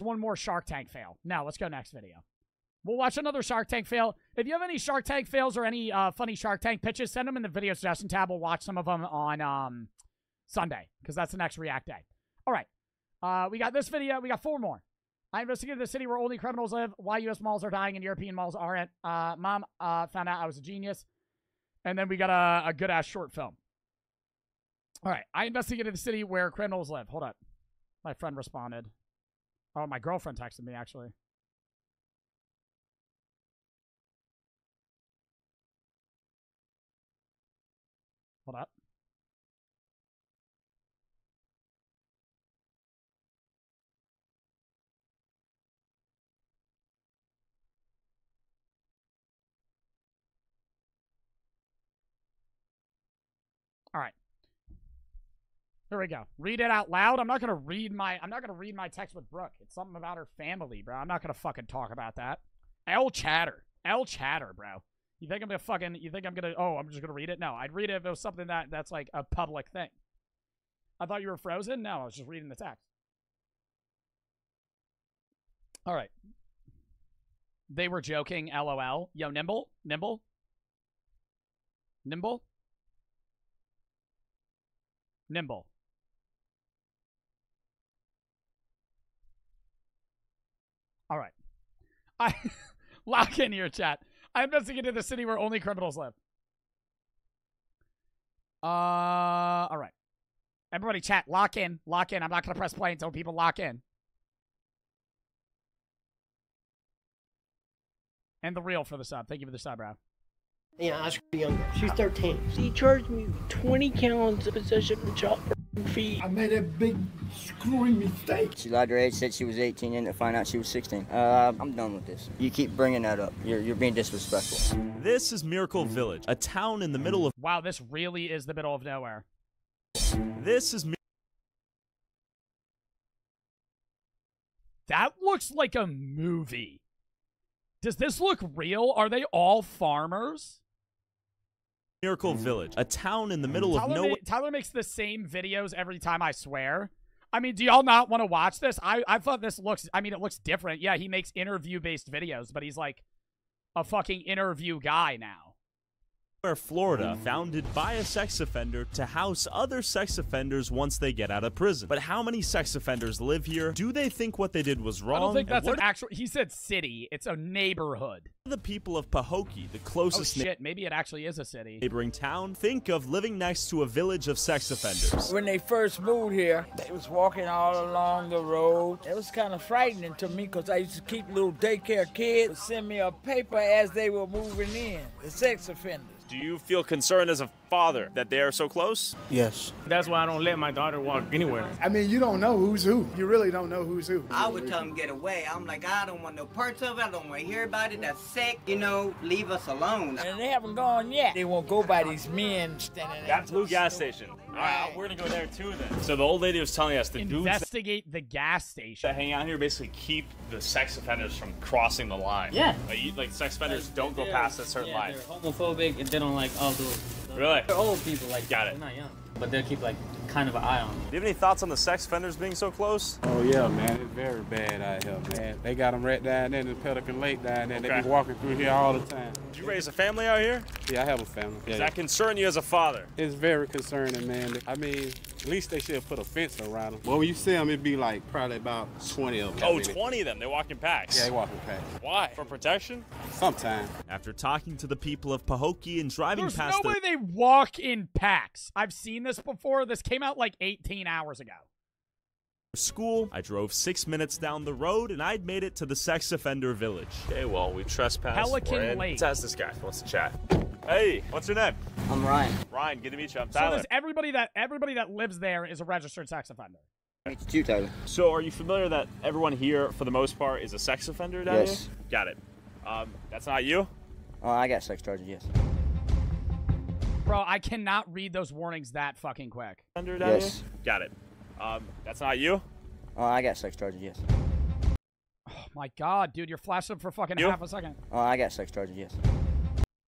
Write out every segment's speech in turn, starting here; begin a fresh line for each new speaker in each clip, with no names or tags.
one more Shark Tank fail. Now, let's go next video. We'll watch another Shark Tank fail. If you have any Shark Tank fails or any uh, funny Shark Tank pitches, send them in the video suggestion tab. We'll watch some of them on um, Sunday because that's the next React day. All right. Uh, we got this video. We got four more. I investigated the city where only criminals live, why U.S. malls are dying and European malls aren't. Uh, Mom uh, found out I was a genius. And then we got a, a good ass short film. All right. I investigated the city where criminals live. Hold up. My friend responded. Oh, my girlfriend texted me, actually. Hold up. All right. Here we go. Read it out loud. I'm not gonna read my I'm not gonna read my text with Brooke. It's something about her family, bro. I'm not gonna fucking talk about that. L chatter. L chatter, bro. You think I'm gonna fucking you think I'm gonna oh, I'm just gonna read it? No, I'd read it if it was something that that's like a public thing. I thought you were frozen? No, I was just reading the text. All right. They were joking, lol. Yo, Nimble? Nimble? Nimble? Nimble. All right. I lock in your chat. I investigated the city where only criminals live. Uh, all right. Everybody, chat. Lock in. Lock in. I'm not gonna press play until people lock in. And the real for the sub. Thank you for the sub, bro.
Yeah, Oscar younger. She's 13.
He charged me 20 counts of possession of child feet.
I made a big screwing mistake.
She lied her age, said she was 18, and to find out she was 16. Uh, I'm done with this. You keep bringing that up. You're, you're being disrespectful.
This is Miracle Village, a town in the middle of.
Wow, this really is the middle of nowhere.
This is. Mi-
That looks like a movie. Does this look real? Are they all farmers?
Miracle mm. Village, a town in the middle of nowhere.
Tyler makes the same videos every time, I swear. I mean, do y'all not want to watch this? I, I thought this looks, I mean, it looks different. Yeah, he makes interview based videos, but he's like a fucking interview guy now.
Florida, mm-hmm. founded by a sex offender to house other sex offenders once they get out of prison. But how many sex offenders live here? Do they think what they did was wrong?
I don't think that's an actual, he said city. It's a neighborhood.
the people of Pahokee, the
Oh
closest
shit, maybe it actually is a city.
neighboring town, think of living next to a village of sex offenders?
When they first moved here, they was walking all along the road. It was kind of frightening to me because I used to keep little daycare kids send me a paper as they were moving in, the sex offenders.
Do you feel concerned as a father that they are so close?
Yes.
That's why I don't let my daughter walk anywhere.
I mean, you don't know who's who. You really don't know who's who.
I would tell them get away. I'm like, I don't want no parts of it. I don't want to hear about it. That's sick. You know, leave us alone.
And they haven't gone yet. They won't go by these men standing there.
That blue gas station. All right, we're gonna go there too then. So the old lady was telling us the dudes that
Investigate the gas station.
hang out here basically keep the sex offenders from crossing the line.
Yeah.
Like, you, like sex offenders don't go past a certain
yeah,
line.
They're homophobic and they don't like all the.
Really?
They're old people, like
Got it.
They're not young, but they'll keep like kind of an eye on them.
Do you have any thoughts on the sex offenders being so close?
Oh yeah, man, it's very bad out here, man. They got them right down there in Pelican Lake down there. They
Okay.
be walking through here all the time.
Did you raise a family out here?
Yeah, I have a family. Yeah,
Does that concern you as a father?
It's very concerning, man. I mean, at least they should put a fence around them. Well, when you see them, it'd be like probably about 20 of them.
Oh, 20 of them. They walk in packs.
Yeah, they walking past.
Why? For protection?
Sometime.
After talking to the people of Pahokee and driving
There's
past
no
their
way they walk in packs. I've seen this before. This came out like 18 hours ago.
School, I drove six minutes down the road and I'd made it to the sex offender village.
Okay, well, we trespassed.
Pelican
We're.
Lake.
Let's ask this guy. What's the chat? Hey, what's your name?
I'm Ryan.
Ryan, good to meet you. I'm
So does everybody that everybody that lives there is a registered sex offender.
Meet you Tyler.
So, are you familiar that everyone here, for the most part, is a sex offender down
Yes.
here? Got it. Um, that's not you?
Oh, I got sex charges, yes.
Bro, I cannot read those warnings that fucking quick.
Offender down
Yes.
here? Got it. Um, that's not you?
Oh, I got sex charges, yes.
Oh my god, dude, you're flashing for fucking
You?
half a second.
Oh, I got sex charges, yes.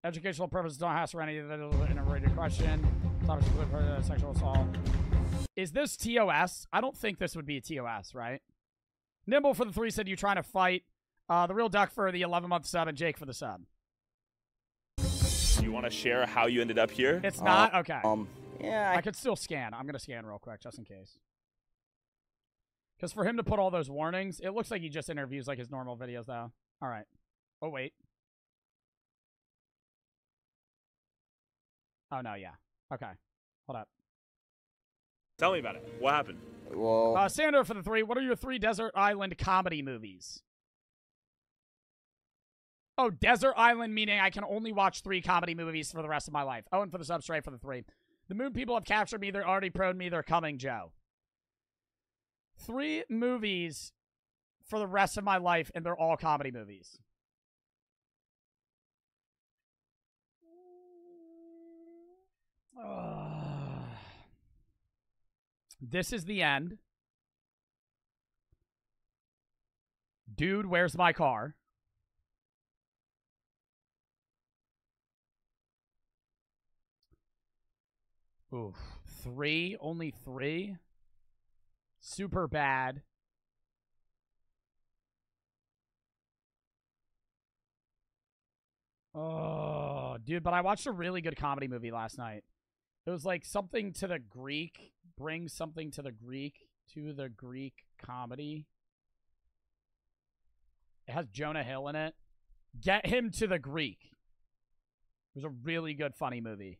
Educational purposes don't ask for any of the interrelated question. Topics include for uh, sexual assault. Is this TOS? I don't think this would be a TOS, right? Nimble for the three said you're trying to fight. Uh, the real duck for the 11 month sub and Jake for the sub.
Do you want to share how you ended up here?
It's not okay.
Um, yeah,
I, could still scan. I'm gonna scan real quick just in case. Because for him to put all those warnings, it looks like he just interviews like his normal videos though. All right. Oh wait. Oh no, yeah. Okay. Hold up.
Tell me about it. What happened?
Well,
Uh, Sandra for the three. What are your three desert island comedy movies? Oh, desert island meaning I can only watch three comedy movies for the rest of my life. Oh, and for the substrate for the three. The moon people have captured me. They're already prone me. They're coming, Joe. Three movies for the rest of my life, and they're all comedy movies. Ugh. This is the end. Dude, where's my car? Oof. Three? Only three? Superbad. Oh, dude, but I watched a really good comedy movie last night. It was like something to the Greek, bring something to the Greek, to the Greek comedy. It has Jonah Hill in it. Get him to the Greek. It was a really good, funny movie.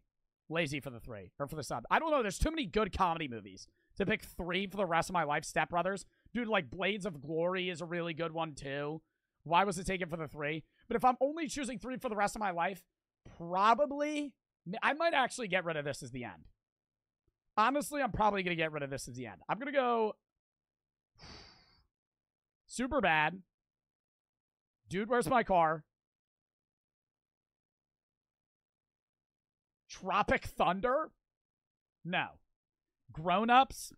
Lazy for the three, or for the sub. I don't know. There's too many good comedy movies to pick three for the rest of my life. Step Brothers. Dude, like Blades of Glory is a really good one, too. Why was it taken for the three? But if I'm only choosing three for the rest of my life, probably I might actually get rid of this as the end. Honestly, I'm probably going to get rid of this as the end. I'm going to go Superbad. Dude, where's my car? Tropic Thunder? No. Grown ups?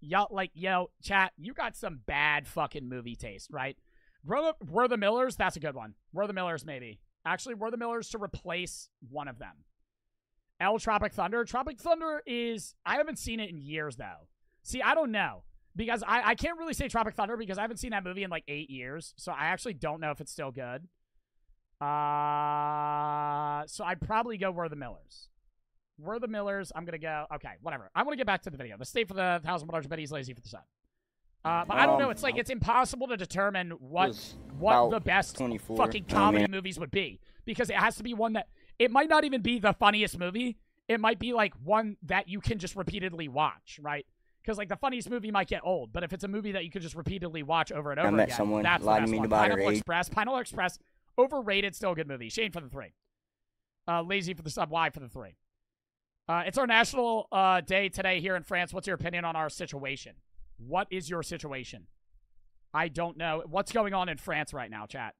y'all like, yo, chat, you got some bad fucking movie taste, right? Grown up, We're the Millers? That's a good one. We're the Millers, maybe. Actually, We're the Millers to replace one of them. L Tropic Thunder. Tropic Thunder is I haven't seen it in years though. See, I don't know. Because I, I can't really say Tropic Thunder because I haven't seen that movie in like eight years. So I actually don't know if it's still good. Uh so I'd probably go We're the Millers. We're the Millers, I'm gonna go okay, whatever. I want to get back to the video. The state for the thousand dollars bet he's lazy for the sun. Uh, but I don't know.
Um,
It's like it's impossible to determine what what the best
24.
fucking comedy
mean-
movies would be because it has to be one that it might not even be the funniest movie. It might be like one that you can just repeatedly watch, right? Because like the funniest movie might get old, but if it's a movie that you could just repeatedly watch over and
I
over
met
again,
someone
that's the
lied to
best
me
one.
about
Pineapple. Express, Pineapple Express, overrated, still a good movie. Shane for the three. Uh, lazy for the sub, Y for the three. Uh, it's our national uh, day today here in France. What's your opinion on our situation? What is your situation? I don't know. What's going on in France right now, chat?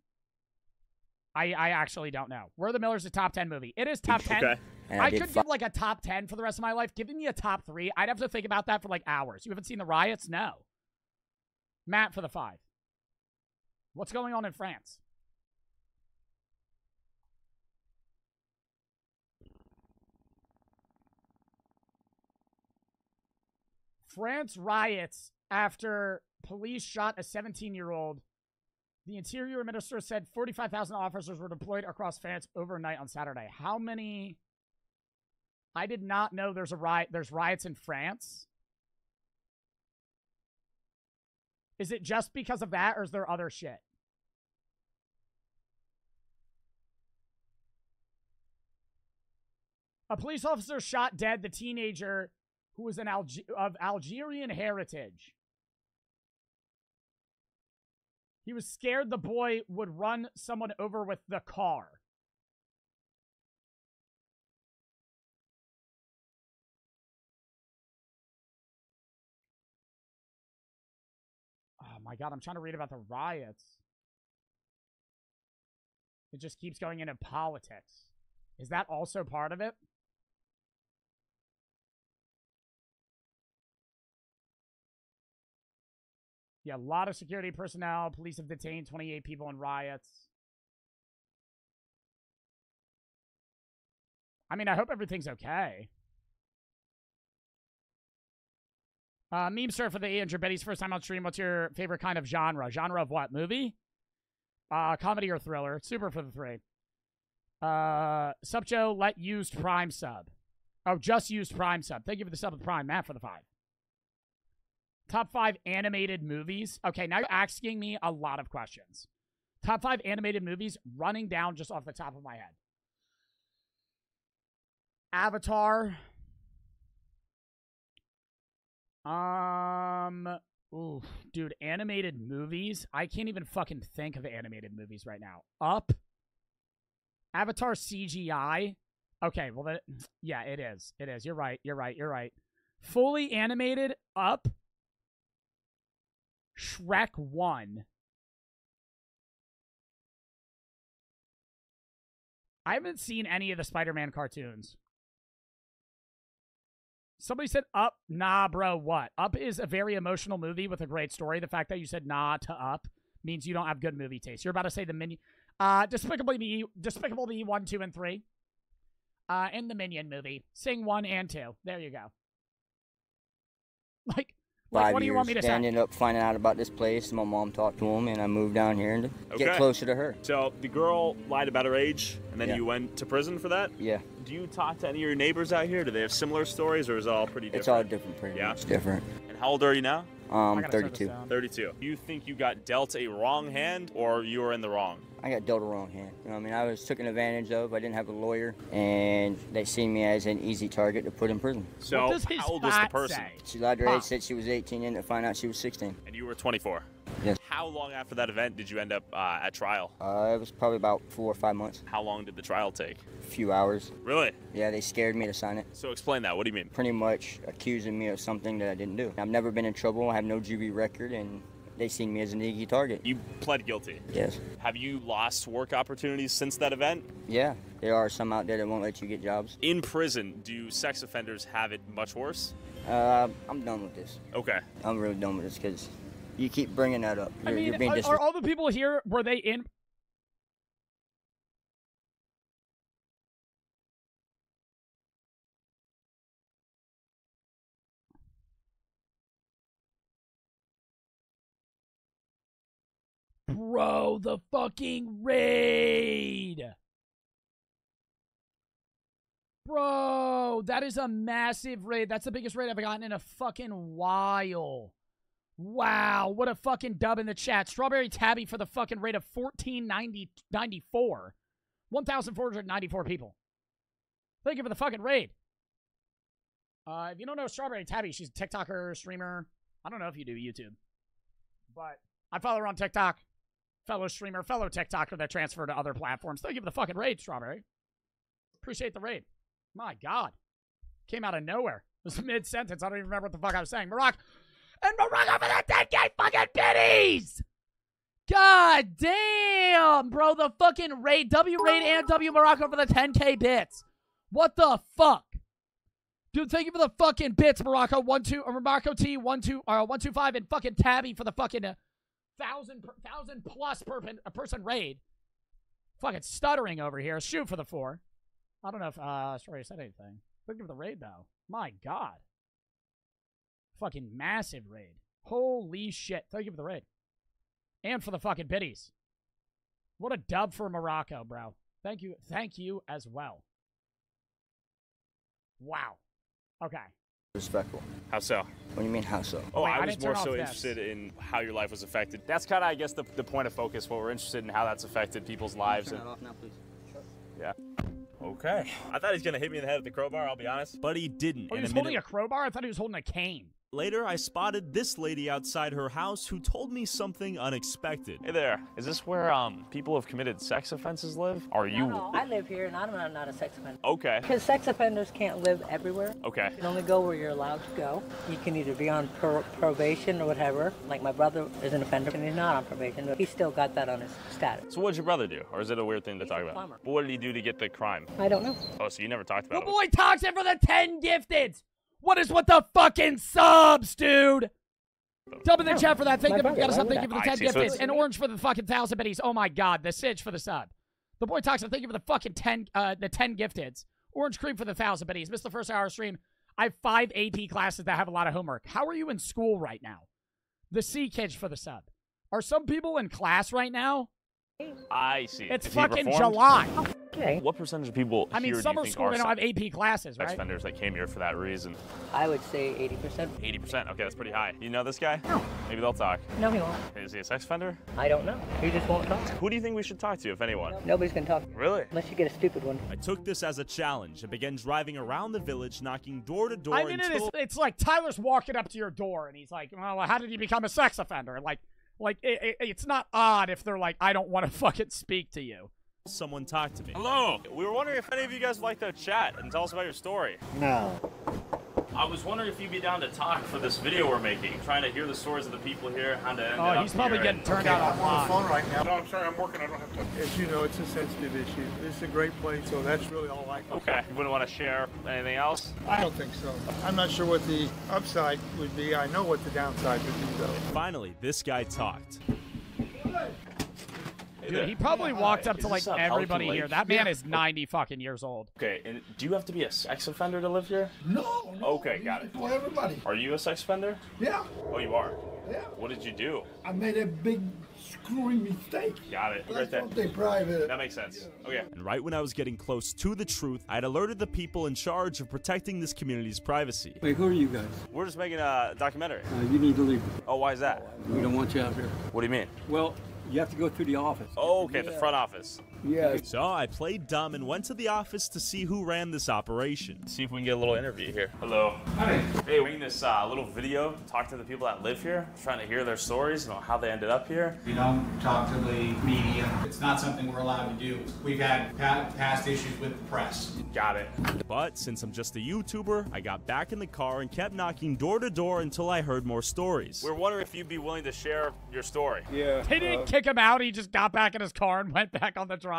I, I actually don't know. We're the Millers a top 10 movie? It is top 10.
Okay.
I
I could
fi-
give like a top 10 for the rest of my life. Giving me a top three, I'd have to think about that for like hours. You haven't seen the riots? No. Matt for the five. What's going on in France? France riots after police shot a 17 year old. The interior minister said 45,000 officers were deployed across France overnight on Saturday. How many? I did not know there's a riot. There's riots in France. Is it just because of that, or is there other shit? A police officer shot dead the teenager who was an Alge- of Algerian heritage. He was scared the boy would run someone over with the car. Oh my god, I'm trying to read about the riots. It just keeps going into politics. Is that also part of it? Yeah, a lot of security personnel. Police have detained 28 people in riots. I mean, I hope everything's okay. Uh, meme sir for the 800 Betty's first time on stream. What's your favorite kind of genre? Genre of what? Movie? Uh, comedy or thriller? Super for the three. Uh, sub Joe, let used prime sub. Oh, just used prime sub. Thank you for the sub with prime. Matt for the five. Top five animated movies. Okay, now you're asking me a lot of questions. Top five animated movies running down just off the top of my head. Avatar. Um, ooh, dude, animated movies. I can't even fucking think of animated movies right now. Up. Avatar CGI. Okay, well, that, yeah, it is. It is. You're right. You're right. You're right. Fully animated. Up. Shrek 1. I haven't seen any of the Spider Man cartoons. Somebody said Up. Nah, bro, what? Up is a very emotional movie with a great story. The fact that you said nah to Up means you don't have good movie taste. You're about to say the Minion. Uh, Despicable Me, Despicable Me 1, 2, and 3. Uh, and the Minion movie. Sing 1 and 2. There you go. Like, like
Five
what do you
years.
want me to
Then I
say?
ended up finding out about this place. My mom talked to him, and I moved down here and
Okay.
get closer to her.
So the girl lied about her age, and then
Yeah.
you went to prison for that.
Yeah,
Do you talk to any of your neighbors out here? Do they have similar stories, or is it all pretty different?
it's all different, pretty
Yeah.
much different.
And how old are you now?
Um,
gotta turn this
32.
32. You think you got dealt a wrong hand, or you were in the wrong?
I got dealt a wrong hand. You know, what I mean, I was taken advantage of. I didn't have a lawyer, and they seen me as an easy target to put in prison.
So
what does his
how old was the person?
say?
She lied to her age, said she was 18, and to find out she was 16.
And you were 24.
Yes.
How long after that event did you end up uh, at trial?
Uh, it was probably about four or five months,
How long did the trial take?
a few hours.
Really?
Yeah, they scared me to sign it.
So explain that. What do you mean?
Pretty much accusing me of something that I didn't do. I've never been in trouble. I have no GB record, and they seen me as an easy target.
You pled guilty.
Yes.
Have you lost work opportunities since that event?
Yeah, there are some out there that won't let you get jobs.
In prison, do sex offenders have it much worse?
Uh, I'm done with this.
Okay.
I'm really done with this because you keep bringing that up. You're,
I mean,
you're being
are, are all the people here, were they in? Bro, the fucking raid. Bro, that is a massive raid. That's the biggest raid I've gotten in a fucking while. Wow, what a fucking dub in the chat. Strawberry Tabby for the fucking rate of 1494. 1,494 people. Thank you for the fucking raid. Uh, if you don't know Strawberry Tabby, she's a TikToker, streamer. I don't know if you do YouTube. But I follow her on TikTok. Fellow streamer, fellow TikToker that transferred to other platforms. Thank you for the fucking raid, Strawberry. Appreciate the raid. My God. Came out of nowhere. It was mid sentence. I don't even remember what the fuck I was saying. Morocco. And Morocco for the 10k fucking biddies! God damn, bro. The fucking raid, W raid and W Morocco for the 10k bits. What the fuck? Dude, thank you for the fucking bits, Morocco. One two, or Morocco T one two, or one two five, and fucking Tabby for the fucking uh, thousand per, thousand plus per person raid. Fucking stuttering over here. Shoot for the four. I don't know if uh sorry I said anything. Thank you for the raid though. My God. Fucking massive raid. Holy shit. Thank you for the raid. And for the fucking biddies. What a dub for Morocco, bro. Thank you. Thank you as well. Wow. Okay.
Respectful.
How so?
What do you mean, how so?
Oh,
Wait,
I
I
was
didn't
more so
this.
interested in how your life was affected. That's kind of, I guess, the, the point of focus. What we're interested in, how that's affected people's lives. And,
off now, please.
yeah. Okay. I thought he was gonna hit me in the head with the crowbar. I'll be honest, but he didn't.
Oh, he was holding
minute
a crowbar? I thought he was holding a cane.
Later, I spotted this lady outside her house who told me something unexpected. Hey there. Is this where um people who've committed sex offenses live? Are you?
No, I live here and I'm not, not a sex offender.
Okay.
Because sex offenders can't live everywhere.
Okay.
You can only go where you're allowed to go. You can either be on pro- probation or whatever. Like my brother is an offender and he's not on probation, but he's still got that on his status.
So what'd your brother do, or is it a weird thing to
He's
talk
a
about?
plumber.
But what did he do to get the crime?
I don't know.
Oh, so you never talked about
The
it.
The boy toxic for the 10 gifteds. What is with the fucking subs, dude? Dub in the chat for that. Thank you.
brother,
Got us
why
up.
would
Thank you for the 10
see, so
And orange for the fucking thousand biddies. Oh my god. The Sitch for the sub. The boy toxic. Thank you for the fucking 10 uh the 10 gifteds. Orange cream for the thousand biddies. Missed the first hour stream. I have five AP classes that have a lot of homework. How are you in school right now? The C kids for the sub. Are some people in class right now?
I see.
It's
If he
fucking
reformed-
July.
Okay.
What percentage of people
I mean,
here do
summer
you think
school
are
they don't have AP classes,
sex
right?
offenders that came here for that reason?
I would say 80%.
80%. Okay, that's pretty high. You know this guy? No. Maybe they'll talk.
No, he won't.
Is he a sex offender?
I don't know. He just won't talk.
Who do you think we should talk to, if anyone?
Nobody's gonna talk.
Really?
Unless you get a stupid one.
I took this as a challenge and began driving around the village, knocking door to door
I mean, it
until
is, it's like Tyler's walking up to your door and he's like, well, how did you become a sex offender? Like, like it, it- it's not odd if they're like, I don't want to fucking speak to you.
someone talk to me.
Hello. We were wondering if any of you guys would like to chat and tell us about your story.
No.
I was wondering if you'd be down to talk for this video we're making, trying to hear the stories of the people here, how to end
Oh,
up
he's probably
here,
getting
and-
turned out
I'm on the phone right now. No, I'm sorry, I'm working. I don't have time. As you know, it's a sensitive issue. This is a great place, so that's really all I can.
Okay. You wouldn't want to share anything else?
I don't think so. I'm not sure what the upside would be. I know what the downside would be, though.
Finally, this guy talked.
Dude, he probably walked up
Is
to like
this a Pelican
everybody here. That man is 90 fucking years old.
Okay, and do you have to be a sex offender to live here?
No.
Okay, got it.
For everybody.
Are you a sex offender?
Yeah.
Oh, you are?
Yeah.
What did you do?
I made a big screwing mistake.
Got it.
That's
Right there.
what they private.
That makes sense. Okay.
And right when I was getting close to the truth, I had alerted the people in charge of protecting this community's privacy.
Wait, who are you guys?
We're just making a documentary.
Uh, you need to leave.
Oh, why is that?
We don't want you out here.
What do you mean?
Well, you have to go through the office.
Oh, okay, the front office.
Yeah.
So I played dumb and went to the office to see who ran this operation.
See if we can get a little interview here. Hello. Hi. Hey, we're making this uh, little video, talk to the people that live here, trying to hear their stories and how they ended up here.
We don't talk to the media. It's not something we're allowed to do. We've had pa- past issues with the press.
Got it.
But since I'm just a YouTuber, I got back in the car and kept knocking door to door until I heard more stories.
We're wondering if you'd be willing to share your story.
Yeah.
They didn't kick him out. He just got back in his car and went back on the drive.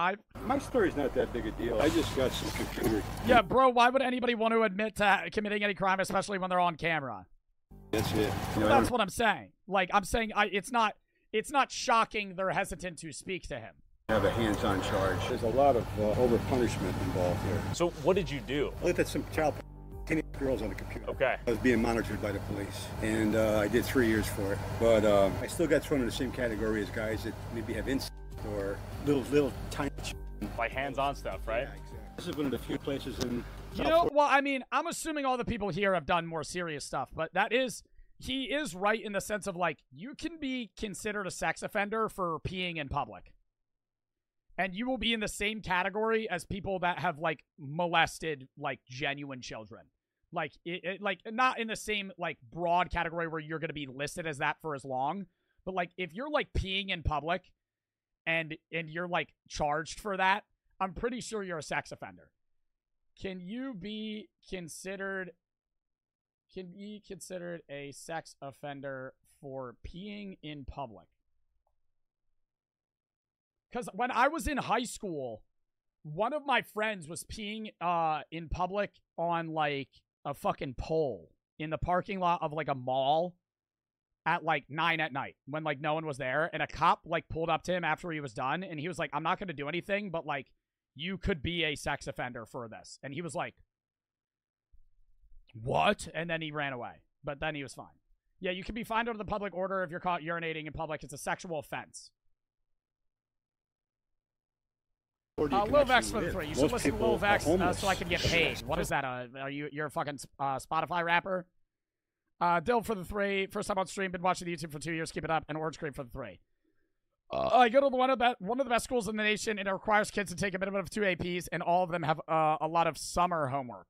My story's not that big a deal. I just got some computer.
Yeah, bro, why would anybody want to admit to committing any crime, especially when they're on camera?
That's it. You know, I
That's what I'm saying. Like, I'm saying I, it's not it's not shocking they're hesitant to speak to him.
have a hands-on charge. There's a lot of uh, over-punishment involved here.
So, what did you do?
I looked at some child teenage girls on the computer.
Okay.
I was being monitored by the police, and uh, I did three years for it. But um, I still got thrown in the same category as guys that maybe have incest or little, little tiny.
Like hands-on stuff, right?
This is one of the few places in.
You know, well, I mean, I'm assuming all the people here have done more serious stuff, but that is he is right in the sense of like you can be considered a sex offender for peeing in public. And you will be in the same category as people that have like molested like genuine children. Like it, it like not in the same like broad category where you're going to be listed as that for as long, but like if you're like peeing in public and and you're like charged for that, I'm pretty sure you're a sex offender. Can you be considered can be considered a sex offender for peeing in public? Cuz when I was in high school, one of my friends was peeing uh in public on like a fucking pole in the parking lot of like a mall at like 9 at night when like no one was there and a cop like pulled up to him after he was done and he was like I'm not going to do anything but like you could be a sex offender for this. And he was like, What? And then he ran away. But then he was fine. Yeah, you can be fined under the public order if you're caught urinating in public. It's a sexual offense.
Or do you
Uh, Lil Vex for the three. You should
Most
listen to Lil Vex uh, so I can get paid. What is that? Uh, are you you're a fucking uh, Spotify rapper? Uh, Dill for the three. First time on stream. Been watching the YouTube for two years. Keep it up. And Orange Cream for the three. Uh, I go to the one of the one of the best schools in the nation, and it requires kids to take a minimum of two APs, and all of them have uh, a lot of summer homework.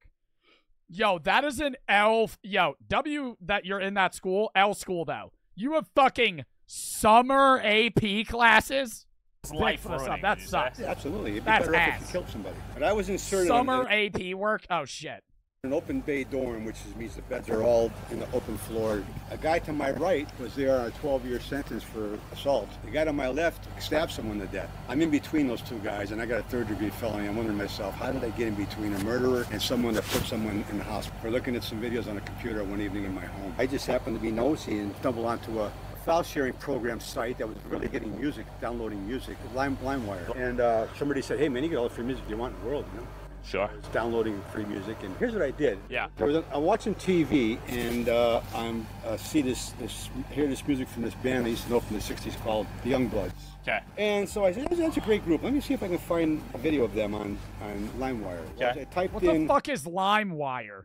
Yo, that is an L. Yo, W that you're in that school. L school though. You have fucking summer AP classes.
Life
for the sub. That sucks.
Yeah, absolutely. It'd be
That's
better off if
ass.
you killed somebody. But I was inserted
Summer
in
AP work. Oh shit.
An open bay dorm, which means the beds are all in the open floor. A guy to my right was there on a 12-year sentence for assault. The guy to my left stabbed someone to death. I'm in between those two guys, and I got a third-degree felony. I'm wondering myself, how did I get in between a murderer and someone that put someone in the hospital? We're looking at some videos on a computer one evening in my home. I just happened to be nosy and stumbled onto a file sharing program site that was really getting music, downloading music, Lime, LimeWire. And uh, somebody said, hey man, you get all the free music you want in the world, you know?
Sure.
I was downloading free music, and here's what I did.
Yeah.
I was, I'm watching TV, and uh, I'm uh, see this this hear this music from this band I used to know from the '60s called the Youngbloods.
Okay.
And so I said, "That's- that's a great group. Let me see if I can find a video of them on on LimeWire.
Okay.
I typed
What
in
the fuck is LimeWire?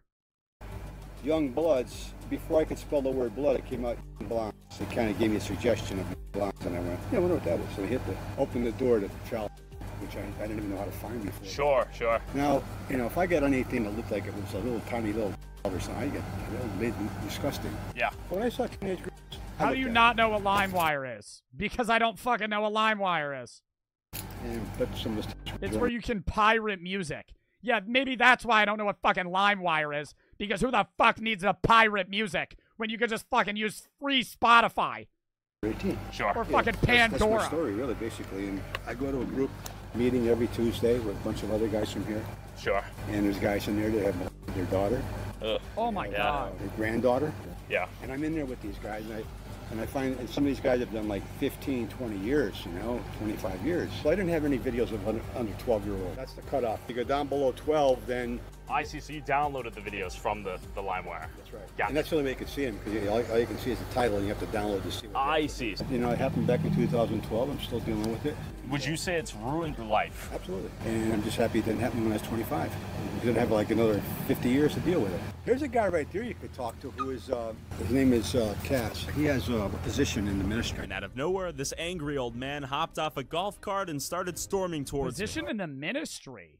Youngbloods. Before I could spell the word blood, it came out Blondes. It kind of gave me a suggestion of Blondes, and I went, "Yeah, I wonder what that was." So I hit the open the door to Child, which I, I didn't even know how to find before.
Sure, sure.
Now, you know, if I got anything that looked like it was a little tiny little or something, I get it made disgusting.
Yeah.
When I saw teenage girls, I
How do you not know what LimeWire is? Because I don't fucking know what LimeWire is.
and put some of this.
It's where you can pirate music. Yeah, maybe that's why I don't know what fucking LimeWire is. Because who the fuck needs to pirate music when you could just fucking use free Spotify?
18.
Sure.
Or fucking
that's, That's my story, really, basically. And I go to a group meeting every Tuesday with a bunch of other guys from here.
Sure.
And there's guys in there that have their daughter,
Ugh.
Oh my
Yeah.
god.
their granddaughter.
Yeah.
And I'm in there with these guys, and I, and I find and some of these guys have done like 15, 20 years, you know, 25 years. So I didn't have any videos of under, under 12 year old. That's the cutoff. If you go down below 12, then
I see. So you downloaded the videos from the the LimeWire.
that's right.
Got
And that's the only way you can see them because you, all, all you can see is the title, and you have to download to see. What
I see.
you know, it happened back in 2012. I'm still dealing with it.
Would you say it's ruined your life?
Absolutely. And I'm just happy it didn't happen when I was 25. I didn't have like another 50 years to deal with it. Here's a guy right there you could talk to who is, uh, his name is uh, Cass. He has a position in the ministry.
And out of nowhere, this angry old man hopped off a golf cart and started storming towards him.
Position in the ministry.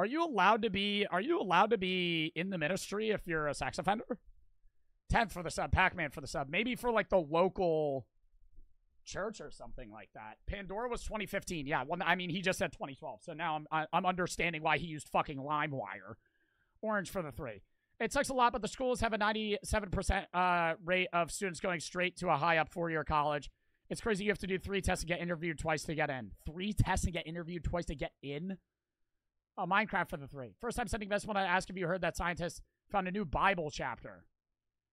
Are you allowed to be are you allowed to be in the ministry if you're a sex offender? 10th for the sub, Pac-Man for the sub. Maybe for like the local church or something like that. Pandora was 2015. Yeah, one I mean he just said 2012. So now I'm I'm understanding why he used fucking LimeWire. Orange for the 3. It sucks a lot, but the schools have a 97% uh, rate of students going straight to a high up four-year college. It's crazy you have to do three tests and get interviewed twice to get in. Three tests and get interviewed twice to get in? Oh, Minecraft for the three. First time sending this one, I ask if you heard that scientists found a new Bible chapter.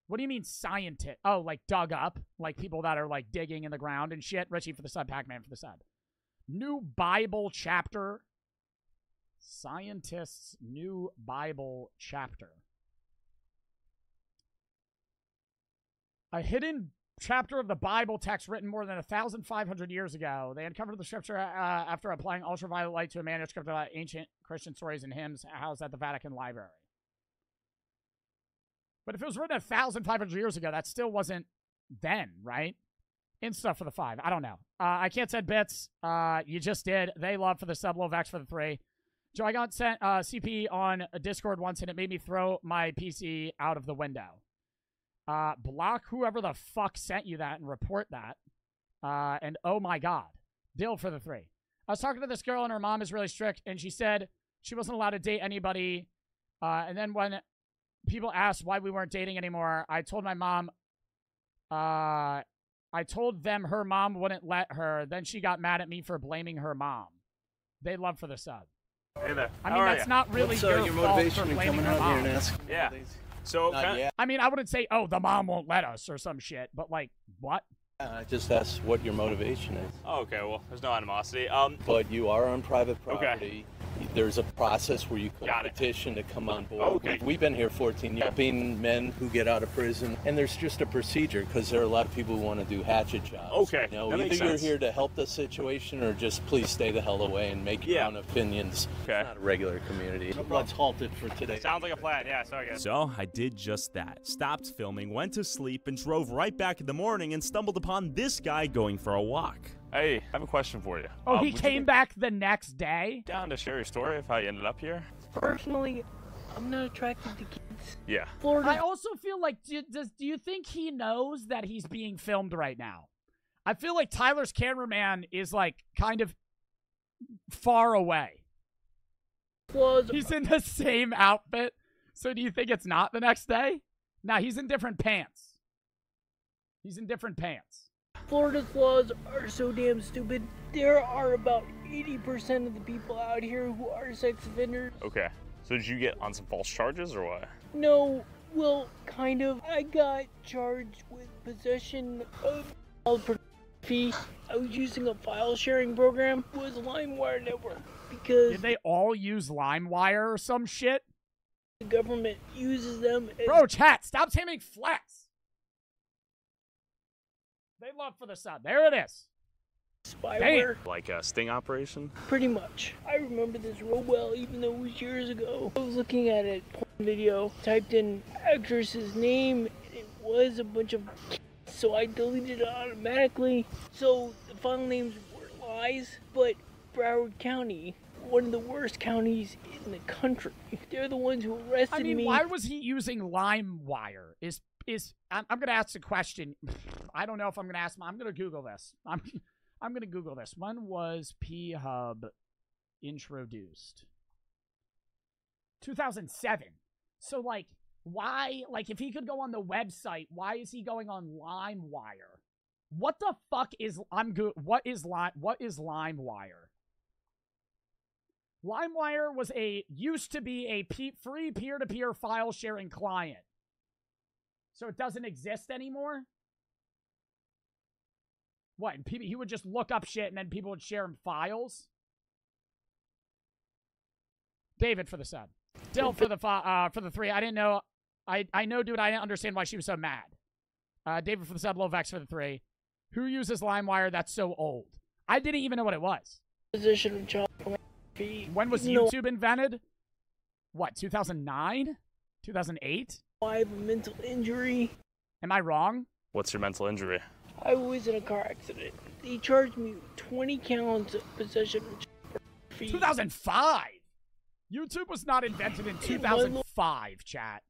What do you mean scientist? Oh, like dug up? Like people that are like digging in the ground and shit? Richie for the sub, Pac-Man for the sub. New Bible chapter. Scientists' new Bible chapter. A hidden chapter of the Bible text written more than 1,500 years ago. They uncovered the scripture uh, after applying ultraviolet light to a manuscript about ancient Christian stories and hymns housed at the Vatican Library. But if it was written 1,500 years ago, that still wasn't then, right? In stuff for the five. I don't know. Uh, I can't send bits. Uh, you just did. They love for the sub, low vex for the three. Joe, I got sent uh, CP on Discord once, and it made me throw my PC out of the window. Uh, block whoever the fuck sent you that and report that. Uh, and oh my god, Dill for the three. I was talking to this girl and her mom is really strict, and she said she wasn't allowed to date anybody. Uh, and then when people asked why we weren't dating anymore, I told my mom. Uh, I told them her mom wouldn't let her. Then she got mad at me for blaming her mom. They love for the sub.
Hey there.
I
How
mean,
are
that's
ya?
not really
What's, uh,
your,
your
fault
motivation
for blaming
coming
her
out here and asking
Yeah. So
Not
kinda-
yet.
I mean, I wouldn't say, "Oh, the mom won't let us" or some shit, but like, what?
I just asked what your motivation is.
Oh, okay. Well, there's no animosity. Um.
But you are on private property.
Okay.
property. There's a process where you can
Got it.
petition to come on board.
Okay.
We've been here 14 years, helping men who get out of prison, and there's just a procedure because there are a lot of people who want to do hatchet jobs.
Okay,
You know,
that
either
makes
you're
sense.
here to help the situation, or just please stay the hell away and make your
Yeah.
own opinions.
Okay.
It's not a regular community. Let's halt it for today.
Sounds like a plan. Yeah. Sorry, guys.
So I did just that. Stopped filming, went to sleep, and drove right back in the morning and stumbled upon this guy going for a walk.
Hey, I have a question for you.
Oh,
Uh,
he
would you
came back the next day.
down to share your story of how you ended up here?
Personally, I'm not attracted to kids.
Yeah.
Florida.
I also feel like, do, does do you think he knows that he's being filmed right now? I feel like Tyler's cameraman is like kind of far away.
flaws.
He's in the same outfit. So do you think it's not the next day? Nah, he's in different pants. He's in different pants.
Florida's laws are so damn stupid. There are about 80% of the people out here who are sex offenders.
Okay. So did you get on some false charges or what?
No, well, kind of. I got charged with possession of child pornography. I was using a file sharing program. It was LimeWire Network. because
Did they all use LimeWire or some shit?
the government uses them as
Bro, chat, stop spamming flex. They love for the sun. There it is.
spyware.
Like a sting operation?
Pretty much. I remember this real well, even though it was years ago. I was looking at a porn video, typed in actress's name, and it was a bunch of so I deleted it automatically. So the file names were lies, but Broward County, one of the worst counties in the country, they're the ones who arrested
I mean,
me.
why was he using LimeWire? Is is I'm, I'm gonna ask a question. I don't know if I'm gonna ask. I'm gonna Google this. I'm I'm gonna Google this. When was P Hub introduced? 2007. So like, why? Like, if he could go on the website, why is he going on LimeWire? What the fuck is I'm good? What is Lime? What is LimeWire? LimeWire was a used to be a free peer-to-peer file sharing client. So it doesn't exist anymore? What? And people he would just look up shit and then people would share him files? David for the sub. Dill for the uh for the 3. I didn't know I I know dude I didn't understand why she was so mad. Uh David for the sub, Lovex for the 3. Who uses LimeWire that's so old? I didn't even know what it was.
Position of child.
When was YouTube invented? What, 2009? 2008?
I have a mental injury.
Am I wrong?
What's your mental injury?
I was in a car accident. They charged me 20 counts of possession of
2005. YouTube was not invented in 2005, chat.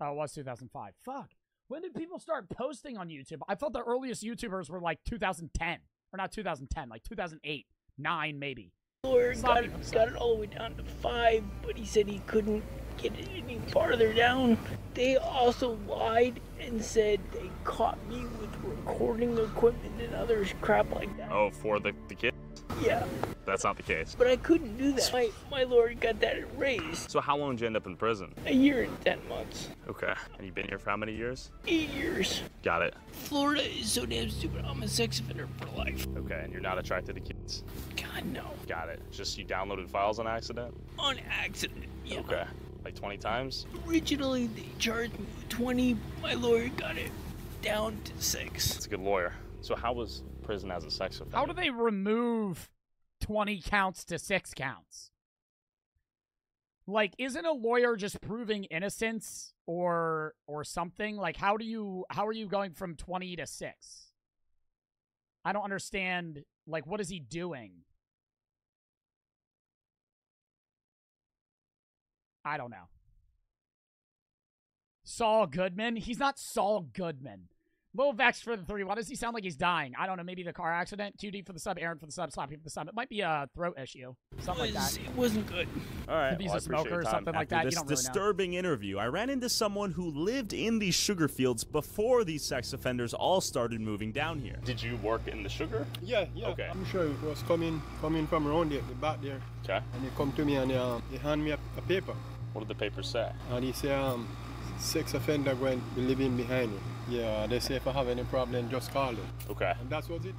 Oh, it was 2005. Fuck. When did people start posting on YouTube? I thought the earliest YouTubers were like 2010. Or not 2010, like 2008, 9 maybe.
lawyer
Stop
got it, got it all the way down to five, but he said he couldn't get it any farther down. They also lied and said they caught me with recording equipment and other crap like that.
Oh, for the, the kids?
Yeah,
That's not the case.
but I couldn't do that. My, my lawyer got that erased.
So how long did you end up in prison?
A year and ten months.
Okay. And you've been here for how many years?
Eight years.
Got it.
Florida is so damn stupid. I'm a sex offender for life.
Okay, and you're not attracted to kids?
God, no.
Got it. Just you downloaded files on accident?
On accident. Yeah.
Okay. Like 20 times?
Originally, they charged me with 20. My lawyer got it down to six.
That's a good lawyer. So how was prison as a sex offender?
How do they remove 20 counts to 6 counts? Like isn't a lawyer just proving innocence or or something? Like how do you how are you going from 20 to 6? I don't understand like what is he doing? I don't know. Saul Goodman? He's not Saul Goodman. Lil Vex for the three. Why does he sound like he's dying? I don't know. Maybe the car accident. 2D for the sub. Aaron for the sub. Slappy for the sub. It might be a throat issue. Something like that.
It wasn't good.
All right.
If he's
well, I
a smoker
appreciate
or
time.
something like
After
that, you
this
don't really know.
disturbing interview, I ran into someone who lived in these sugar fields before these sex offenders all started moving down here.
Did you work in the sugar?
Yeah, yeah.
Okay.
I'm sure it was coming coming from around there, the back there.
Okay.
And they come to me and they, um, they hand me a, a paper.
What did the paper say?
And he say, um, sex offender going to be living behind me. Yeah, they say if I have any problem, just call them.
Okay.
And that's what it.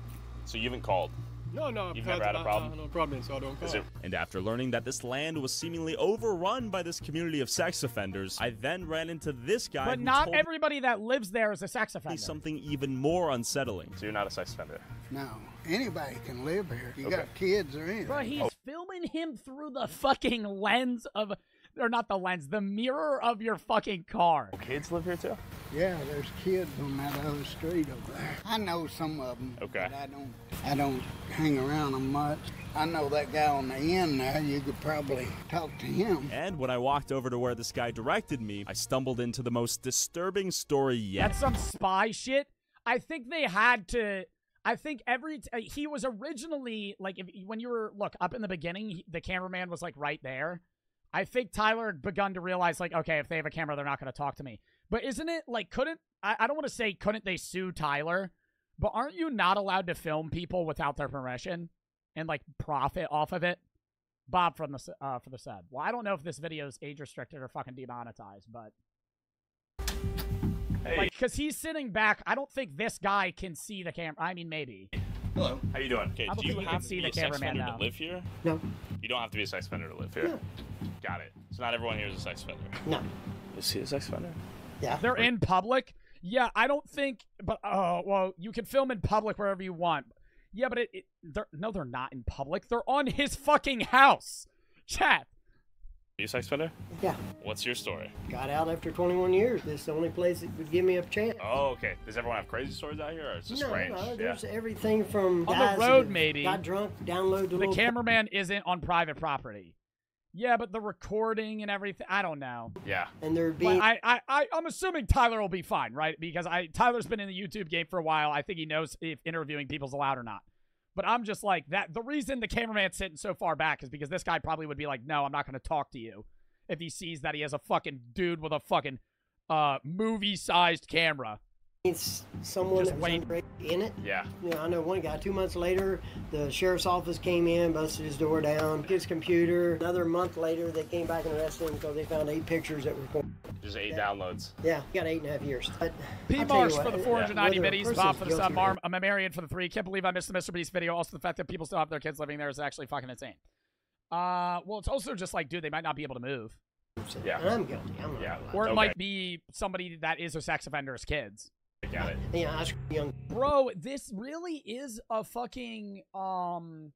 So you haven't called?
No, no.
You've never had a problem?
have no problem, so I don't call.
And after learning that this land was seemingly overrun by this community of sex offenders, I then ran into this guy
But not everybody that lives there is a sex offender.
something even more unsettling.
So you're not a sex offender?
No, anybody can live here. You
Okay.
got kids or anything.
But he's oh. filming him through the fucking lens of, or not the lens, the mirror of your fucking car.
Kids live here too?
Yeah, there's kids on that other street over there. I know some of them.
Okay.
But I don't. I don't hang around them much. I know that guy on the end there. You could probably talk to him.
And when I walked over to where this guy directed me, I stumbled into the most disturbing story yet.
That's some spy shit. I think they had to. I think every t- uh, he was originally like if when you were look up in the beginning, he, the cameraman was like right there. I think Tyler had begun to realize like okay, if they have a camera, they're not going to talk to me. But isn't it like couldn't I, I don't want to say couldn't they sue Tyler, but aren't you not allowed to film people without their permission and like profit off of it? Bob from the uh, for the sub. Well, I don't know if this video is age restricted or fucking demonetized, but
Hey,
Like, because he's sitting back. I don't think this guy can see the camera. I mean, maybe.
Hello. How you doing? Okay,
don't
you
think you can
have to
see
be
the
a sex
cameraman
offender to live here?
No.
You don't have to be a sex offender to live here. Got it. So not everyone here is a sex offender.
No.
Is he a sex offender?
Yeah.
They're in public. Yeah, I don't think. But oh, well, you can film in public wherever you want. Yeah, but it, it they're, no, they're not in public. They're on his fucking house. Chat.
Are you a sex offender?
Yeah.
What's your story?
Got out after 21 years. This is the only place that would give me a chance.
Oh, okay. Does everyone have crazy stories out here, or it's just
no,
range?
no,
yeah.
there's everything from
On
guys
the road, maybe.
got drunk, download the,
The
little
cameraman isn't on private property. Yeah, but the recording and everything. I don't know.
Yeah.
and they're
But
being
I, I, I, I'm assuming Tyler will be fine, right? Because I Tyler's been in the YouTube game for a while. I think he knows if interviewing people's allowed or not. But I'm just like that. The reason the cameraman's sitting so far back is because this guy probably would be like, "No, I'm not going to talk to you," if he sees that he has a fucking dude with a fucking uh movie-sized camera.
It's someone
Just
that was
wait.
in it.
Yeah.
You know, I know one guy. Two months later, the sheriff's office came in, busted his door down, his computer. Another month later, they came back and arrested him because they found eight pictures that were. porn.
Just eight downloads.
Yeah, he got eight and a half years. But
P
I'll tell you
Marsh for the
uh,
490
whether a
biddies, Bob for the
guilty
sub,
or
I'm a Marion for the three. Can't believe I missed the Mr. Beast video. Also, the fact that people still have their kids living there is actually fucking insane. Uh, well, it's also just like, dude, they might not be able to move.
Yeah.
I'm guilty. I'm
Yeah.
Or it
Okay.
might be somebody that is a sex offender's kids.
I got it.
Yeah, I screwed a young.
Bro, this really is a fucking um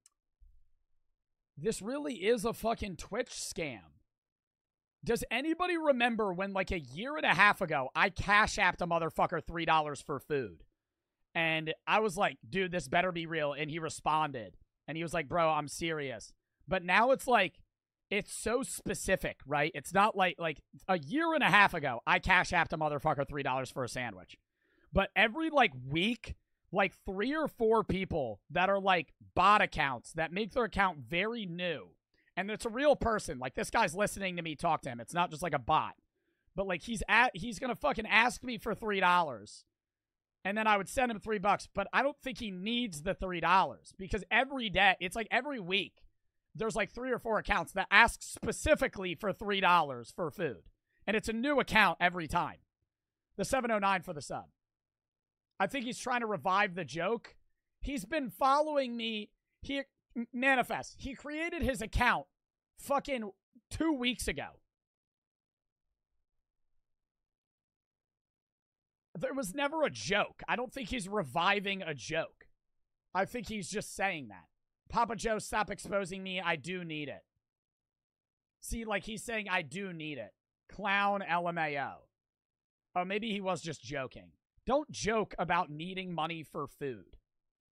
this really is a fucking Twitch scam. Does anybody remember when like a year and a half ago I cash apped a motherfucker $3 for food? And I was like, dude, this better be real. And he responded. And he was like, bro, I'm serious. But now it's like, it's so specific, right? It's not like like a year and a half ago, I cash apped a motherfucker three dollars for a sandwich. But every like week, like three or four people that are like bot accounts that make their account very new. And it's a real person. Like this guy's listening to me talk to him. It's not just like a bot. But like he's at he's gonna fucking ask me for three dollars. And then I would send him three bucks. But I don't think he needs the three dollars. Because every day, it's like every week, there's like three or four accounts that ask specifically for three dollars for food. And it's a new account every time. The 709 for the sub. I think he's trying to revive the joke. He's been following me. He manifest. He created his account fucking two weeks ago. There was never a joke. I don't think he's reviving a joke. I think he's just saying that. Papa Joe, stop exposing me. I do need it. See, like he's saying, I do need it. Clown LMAO. Oh, maybe he was just joking. Don't joke about needing money for food.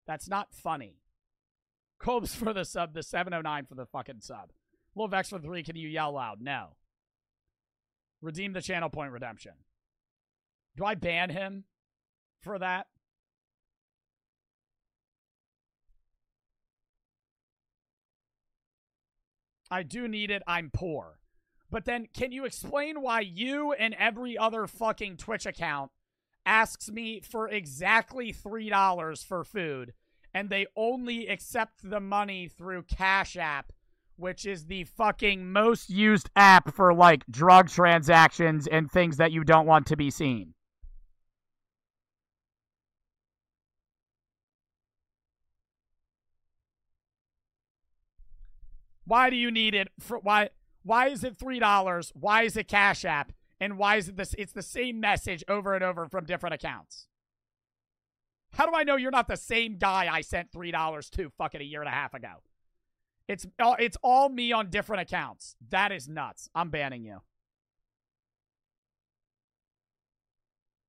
That's not funny. Cobes for the sub, the 709 for the fucking sub. Little Vex for three, can you yell loud? No. Redeem the channel point redemption. Do I ban him for that? I do need it. I'm poor. But then, can you explain why you and every other fucking Twitch account asks me for exactly $3 for food and they only accept the money through Cash App, which is the fucking most used app for like drug transactions and things that you don't want to be seen? Why do you need it? For why? Why is it three dollars? Why is it Cash App? And why is it this? It's the same message over and over from different accounts. How do I know you're not the same guy I sent three dollars to fucking a year and a half ago? It's all it's all me on different accounts. That is nuts. I'm banning you.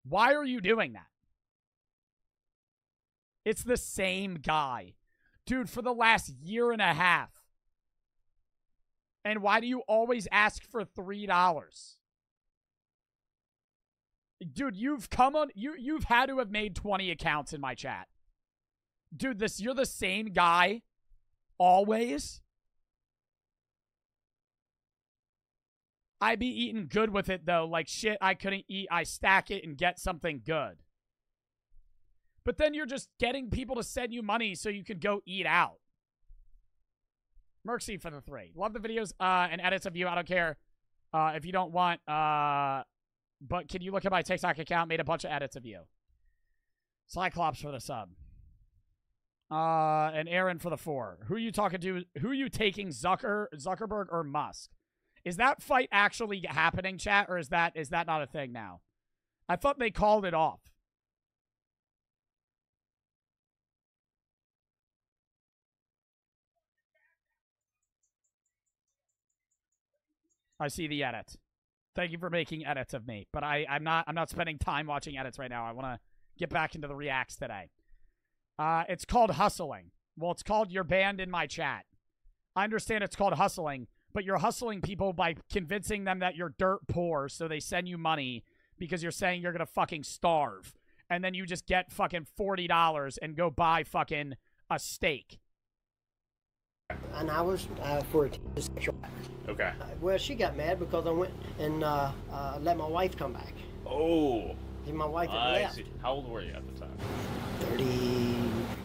Why are you doing that? It's the same guy. Dude, for the last year and a half. And why do you always ask for $3? Dude, you've come on you you've had to have made 20 accounts in my chat. Dude, this you're the same guy always. I be eating good with it though. Like shit I couldn't eat. I stack it and get something good. But then you're just getting people to send you money so you could go eat out. Mercy for the three. Love the videos uh, and edits of you. I don't care uh, if you don't want uh, but can you look at my TikTok account? Made a bunch of edits of you. Cyclops for the sub. Uh, and Aaron for the four. Who are you talking to? Who are you taking, Zucker, Zuckerberg or Musk? Is that fight actually happening, chat, or is that is that not a thing now? I thought they called it off. I see the edit. Thank you for making edits of me, but I I'm not I'm not spending time watching edits right now. I want to get back into the reacts today. Uh, it's called hustling. Well, it's called your band in my chat. I understand it's called hustling, but you're hustling people by convincing them that you're dirt poor, so they send you money because you're saying you're gonna fucking starve, and then you just get fucking forty dollars and go buy fucking a steak.
And I was uh, for a sexual act.
Okay.
Well, she got mad because I went and uh, uh, let my wife come back.
Oh.
And my wife
I
left.
see. How old were you at the time?
30,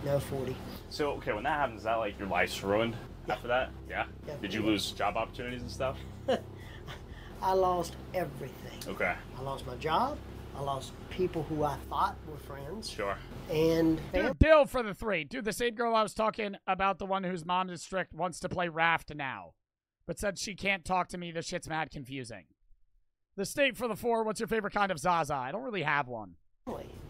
no, 40.
So, okay, when that happens, is that like your life's ruined after that? Yeah?
Yeah.
Did you lose job opportunities and stuff?
I lost everything.
Okay.
I lost my job. I lost people who I thought were friends.
Sure.
And
Dude, Bill for the three. Dude, the same girl I was talking about, the one whose mom is strict, wants to play Raft now, but said she can't talk to me. This shit's mad confusing. The state for the four. What's your favorite kind of Zaza? I don't really have one.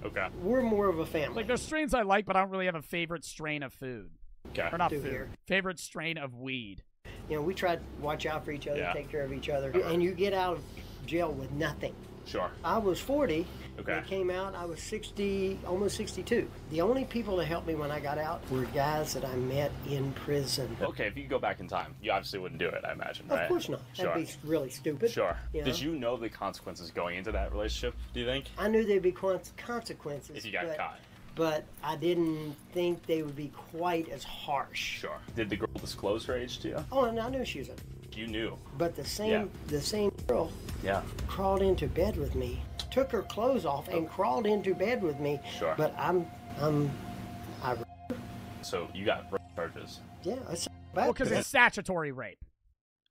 Okay.
we're more of a family.
Like there's strains I like, but I don't really have a favorite strain of food.
Okay.
Or not
Do
food.
here.
Favorite strain of weed.
You know, we try to watch out for each other,
Yeah.
take care of each other, and you get out of jail with nothing.
Sure.
I was 40.
Okay.
I came out, I was 60, almost 62. The only people that helped me when I got out were guys that I met in prison.
Okay, if you could go back in time, you obviously wouldn't do it, I imagine, right?
Of course not.
Sure.
That'd be really stupid.
Sure.
you
Did
know?
you know the consequences going into that relationship, do you think?
I knew there'd be consequences.
If you got
but,
caught.
But I didn't think they would be quite as harsh.
Sure. Did the girl disclose her age to you?
Oh, and I knew she was a.
You knew.
But the same,
Yeah.
the same girl
Yeah.
crawled into bed with me, took her clothes off, and oh. crawled into bed with me.
Sure.
But I'm, I'm, I,
So you got rape charges.
yeah, it's
Well, because it's statutory rape.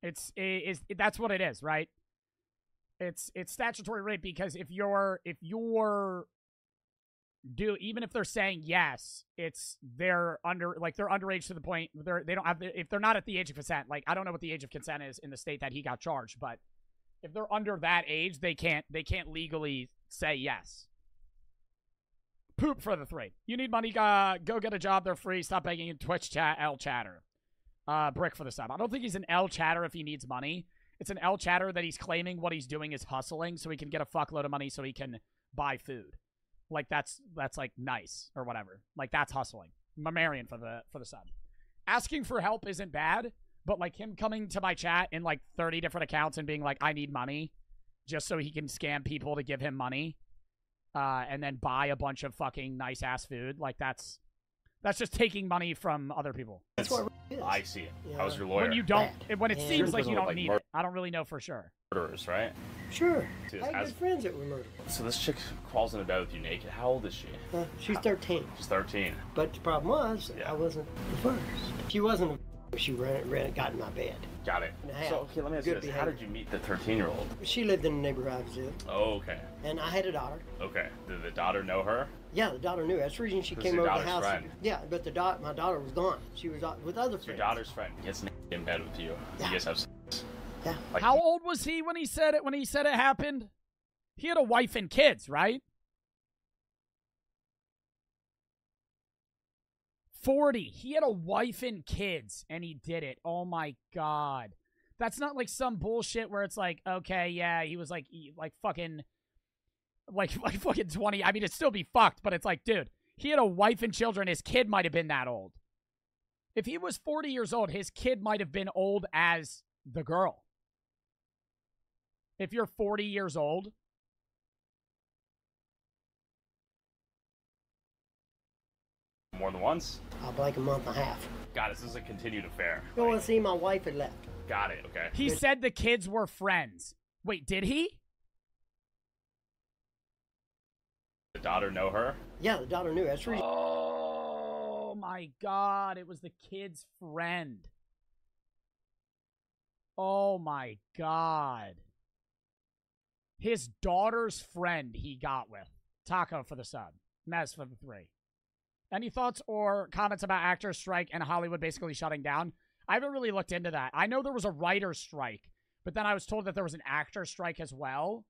It's is that's what it is, right? It's it's statutory rape because if you're if you're do even if they're saying yes, it's they're under like they're underage to the point they're they don't have if they're not at the age of consent. Like I don't know what the age of consent is in the state that he got charged, but if they're under that age, they can't they can't legally say yes. Poop for the three. You need money? Uh, go get a job. They're free. Stop begging in Twitch chat. L chatter. Uh, brick for the sub. I don't think he's an L chatter if he needs money. It's an L chatter that he's claiming what he's doing is hustling, so he can get a fuckload of money so he can buy food. Like that's that's like nice or whatever. Like that's hustling. Mammarian for the for the sub. Asking for help isn't bad, but like him coming to my chat in like 30 different accounts and being like, I need money, just so he can scam people to give him money, uh, and then buy a bunch of fucking nice ass food. Like that's that's just taking money from other people.
That's what it is.
I see it.
Yeah.
How's your lawyer?
When you don't, when it
And-
seems like you don't need
mur-
it. I don't really know for sure.
Murderers, right?
Sure. I had good friends that were murdered.
So this chick crawls into bed with you naked. How old is she?
Uh, she's 13.
She's 13.
But the problem was, I wasn't the first. She wasn't. A, she ran, ran, got in my bed.
Got it. So okay, let me ask you this: How did you meet the 13-year-old?
She lived in the neighborhood I
Oh, okay.
and I had a daughter.
Okay. Did the daughter know her?
Yeah, the daughter knew. That's the reason she came
your
over the house.
friend?
Yeah, but the da- my daughter was gone. She was with other
Your
friends.
daughter's friend gets naked in bed with you. You guys have.
Yeah.
Like,
How old was he when he said it? When he said it happened, he had a wife and kids, right? Forty. He had a wife and kids, and he did it. Oh my god, that's not like some bullshit where it's like, okay, yeah, he was like, like fucking, like like fucking twenty. I mean, it'd still be fucked, but it's like, dude, he had a wife and children. His kid might have been that old. If he was forty years old, his kid might have been old as the girl. If you're 40 years old,
more than once.
Uh, like a month and a half.
Got it. This is a continued affair.
Go and see my wife had left.
Got it. Okay.
he said the kids were friends. Wait, did he?
The daughter know her?
Yeah, the daughter knew. That's the reason.
Oh my god, it was the kid's friend. Oh my god. His daughter's friend he got with. Taco for the sub. Mez for the three. Any thoughts or comments about actors strike and Hollywood basically shutting down? I haven't really looked into that. I know there was a writer's strike, but then I was told that there was an actor strike as well.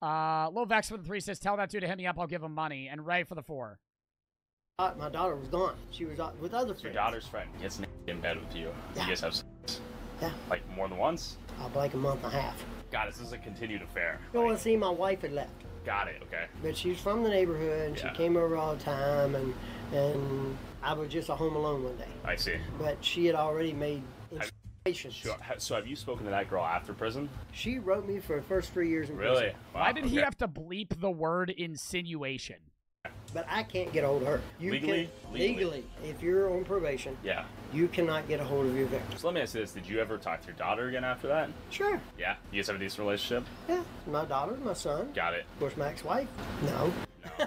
Uh, Lil Vex for the three says, tell that dude to hit me up. I'll give him money. And Ray for the four.
Uh, My daughter was gone. She was out with other
Your
friends.
daughter's friend gets in bed with you. You guys have sex.
Yeah.
Like more than once?
Uh, like a month and a half.
Got it. This is a continued affair.
Go and see my wife had left.
Got it. Okay.
But she's from the neighborhood and
Yeah.
she came over all the time and and I was just a home alone one day.
I see.
But she had already made insinuations.
Sure. So have you spoken to that girl after prison?
She wrote me for the first three years in
Really?
prison.
Why did he have to bleep the word insinuation?
But I can't get a hold of her. You
Legally?
Can,
Legally.
legally, if you're on probation,
Yeah.
you cannot get a hold of your victim.
So let me ask you this: Did you ever talk to your daughter again after that?
Sure.
Yeah. You guys have a decent relationship?
Yeah, my daughter, my son.
Got it.
Of course, my ex-wife. No. No.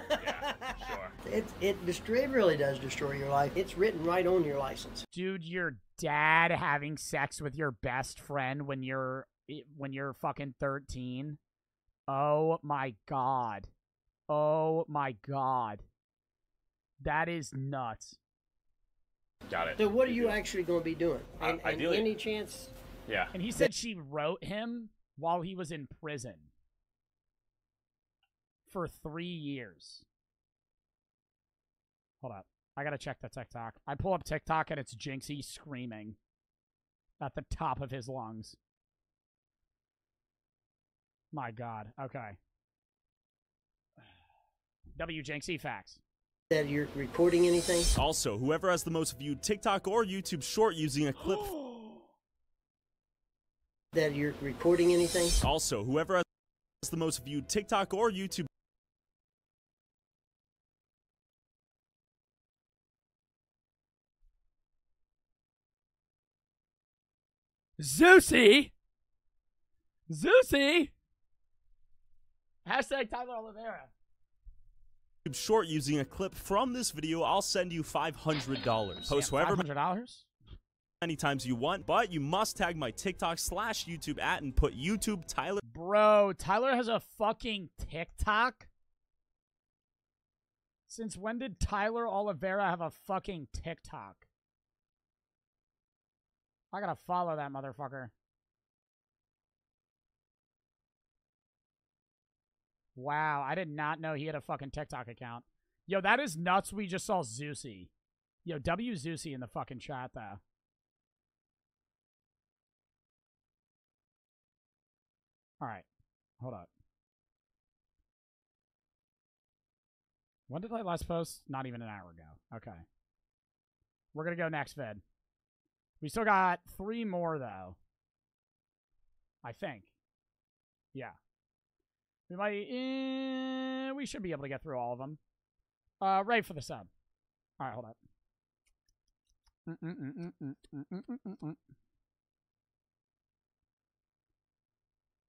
Sure.
It it, destroy, it really does destroy your life. It's written right on your license.
Dude, your dad having sex with your best friend when you're eh, when you're fucking 13. Oh my god. Oh my god. That is nuts.
Got it.
So what are you actually going to be doing?
Uh,
And, and
ideally-
any chance?
Yeah.
And he said she wrote him while he was in prison for three years. Hold up. I gotta check the TikTok. I pull up TikTok and it's Jynxzi screaming at the top of his lungs. My god. Okay. W Jynxzi facts.
That you're recording anything?
Also, whoever has the most viewed TikTok or YouTube short using a clip.
That you're recording anything?
also, whoever has the most viewed TikTok or YouTube.
Zeusy! Zeusy! Hashtag Tyler Oliveira.
YouTube short using a clip from this video, I'll send you $500. Post whoever.
$500?
many times you want, but you must tag my TikTok slash YouTube at and put YouTube Tyler.
Bro, Tyler has a fucking TikTok? Since when did Tyler Oliveira have a fucking TikTok? I gotta follow that motherfucker. Wow, I did not know he had a fucking TikTok account. Yo, that is nuts. We just saw Zeusy. Yo, W Zeusy in the fucking chat, though. All right, hold up. When did I last post? Not even an hour ago. Okay. We're going to go next vid. We still got three more, though. I think. Yeah. We might, eh, we should be able to get through all of them. Uh, right for the sub. All right, hold up.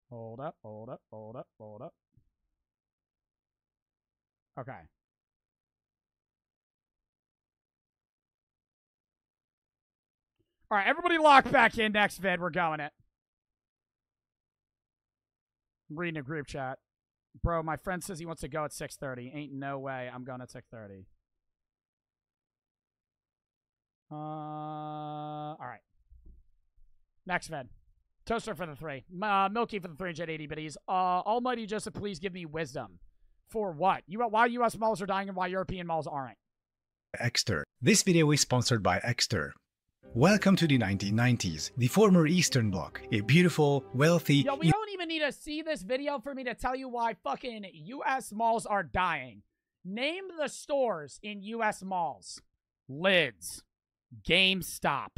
Hold up, hold up, hold up, hold up. Okay. All right, everybody lock back in. Next vid, we're going it. I'm reading a group chat. Bro, my friend says he wants to go at 6.30. Ain't no way I'm going at 6.30. Uh, all right. Next vid. Toaster for the three. Uh, Milky for the 380 biddies. Uh, Almighty Joseph, please give me wisdom. For what? You, why U.S. malls are dying and why European malls aren't.
Ekster. This video is sponsored by Ekster. Welcome to the 1990s, the former Eastern Bloc, a beautiful, wealthy,
Yo, we don't even need to see this video for me to tell you why fucking U.S. malls are dying. Name the stores in U.S. malls. Lids. GameStop.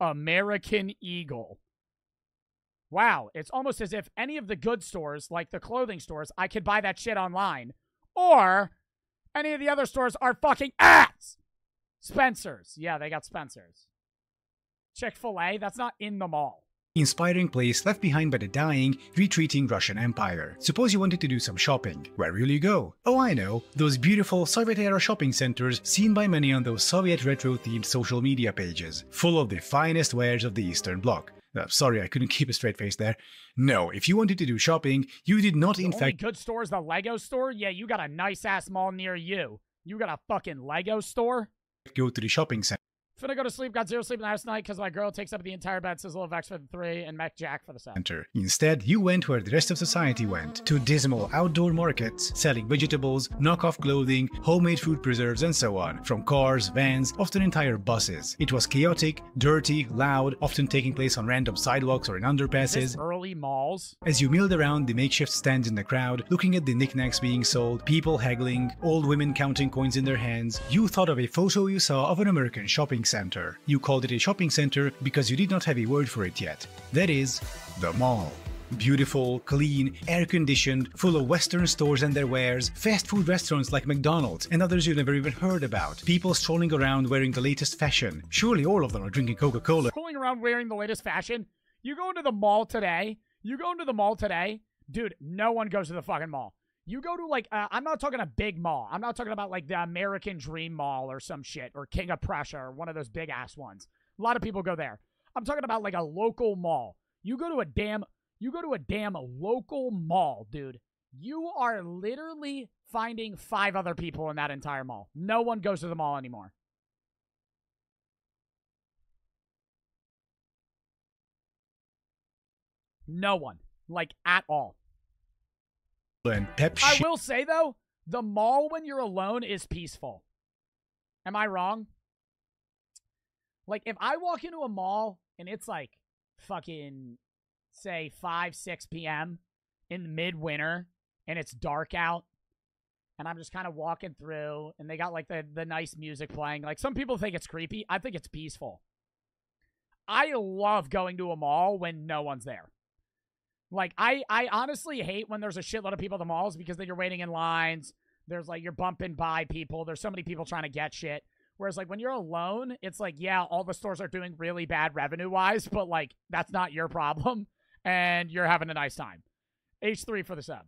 American Eagle. Wow, it's almost as if any of the good stores, like the clothing stores, I could buy that shit online. Or any of the other stores are fucking ass. Spencer's. Yeah, they got Spencer's. Chick fil A, that's not in the mall.
Inspiring place left behind by the dying, retreating Russian Empire. Suppose you wanted to do some shopping. Where will you go? Oh, I know, those beautiful Soviet-era shopping centers seen by many on those Soviet retro-themed social media pages, full of the finest wares of the Eastern Bloc. Uh, sorry, I couldn't keep a straight face there. No, if you wanted to do shopping, you did not,
The
in fact,
good store is the Lego store. Yeah, you got a nice ass mall near you. You got a fucking Lego store.
go to the shopping center.
Finna go to sleep. Got zero sleep last night because my girl takes up the entire bed. Says little Vex for the three and Mech Jack for the seven.
Instead, you went where the rest of society went to dismal outdoor markets selling vegetables, knockoff clothing, homemade food preserves, and so on, from cars, vans, often entire buses. It was chaotic, dirty, loud, often taking place on random sidewalks or in underpasses.
early malls?
As you milled around the makeshift stands in the crowd, looking at the knickknacks being sold, people haggling, old women counting coins in their hands, you thought of a photo you saw of an American shopping center. You called it a shopping center because you did not have a word for it yet. That is, the mall. Beautiful, clean, air conditioned, full of Western stores and their wares, fast food restaurants like McDonald's and others you never even heard about, people strolling around wearing the latest fashion. Surely all of them are drinking Coca Cola.
Rolling around wearing the latest fashion. You go into the mall today. You go into the mall today, dude. No one goes to the fucking mall. You go to like uh, I'm not talking a big mall. I'm not talking about like the American Dream Mall or some shit or King of Prussia or one of those big ass ones. A lot of people go there. I'm talking about like a local mall. You go to a damn you go to a damn local mall, dude. You are literally finding five other people in that entire mall. No one goes to the mall anymore. No one. Like at all.
And pep
I will say though, the mall when you're alone is peaceful. Am I wrong? Like if I walk into a mall and it's like fucking say 5 6 p.m. in midwinter and it's dark out and I'm just kind of walking through and they got like the the nice music playing. Like some people think it's creepy. I think it's peaceful. I love going to a mall when no one's there. Like I I honestly hate when there's a shitload of people at the malls because then you're waiting in lines. There's like you're bumping by people. There's so many people trying to get shit. Whereas like when you're alone, it's like yeah, all the stores are doing really bad revenue wise, but like that's not your problem, and you're having a nice time. H three for the sub.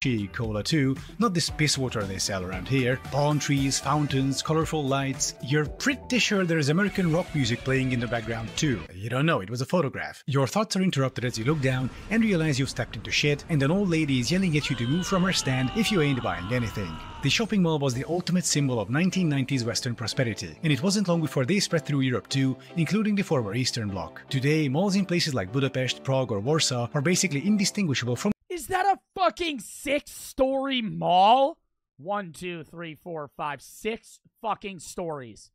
Chi cola too, not this piss water they sell around here. Palm trees, fountains, colorful lights. You're pretty sure there's American rock music playing in the background too. You don't know, it was a photograph. Your thoughts are interrupted as you look down and realize you've stepped into shit, and an old lady is yelling at you to move from her stand if you ain't buying anything. The shopping mall was the ultimate symbol of 1990s Western prosperity, and it wasn't long before they spread through Europe too, including the former Eastern Bloc. Today, malls in places like Budapest, Prague, or Warsaw are basically indistinguishable from
that a fucking six story mall? One, two, three, four, five, six fucking stories.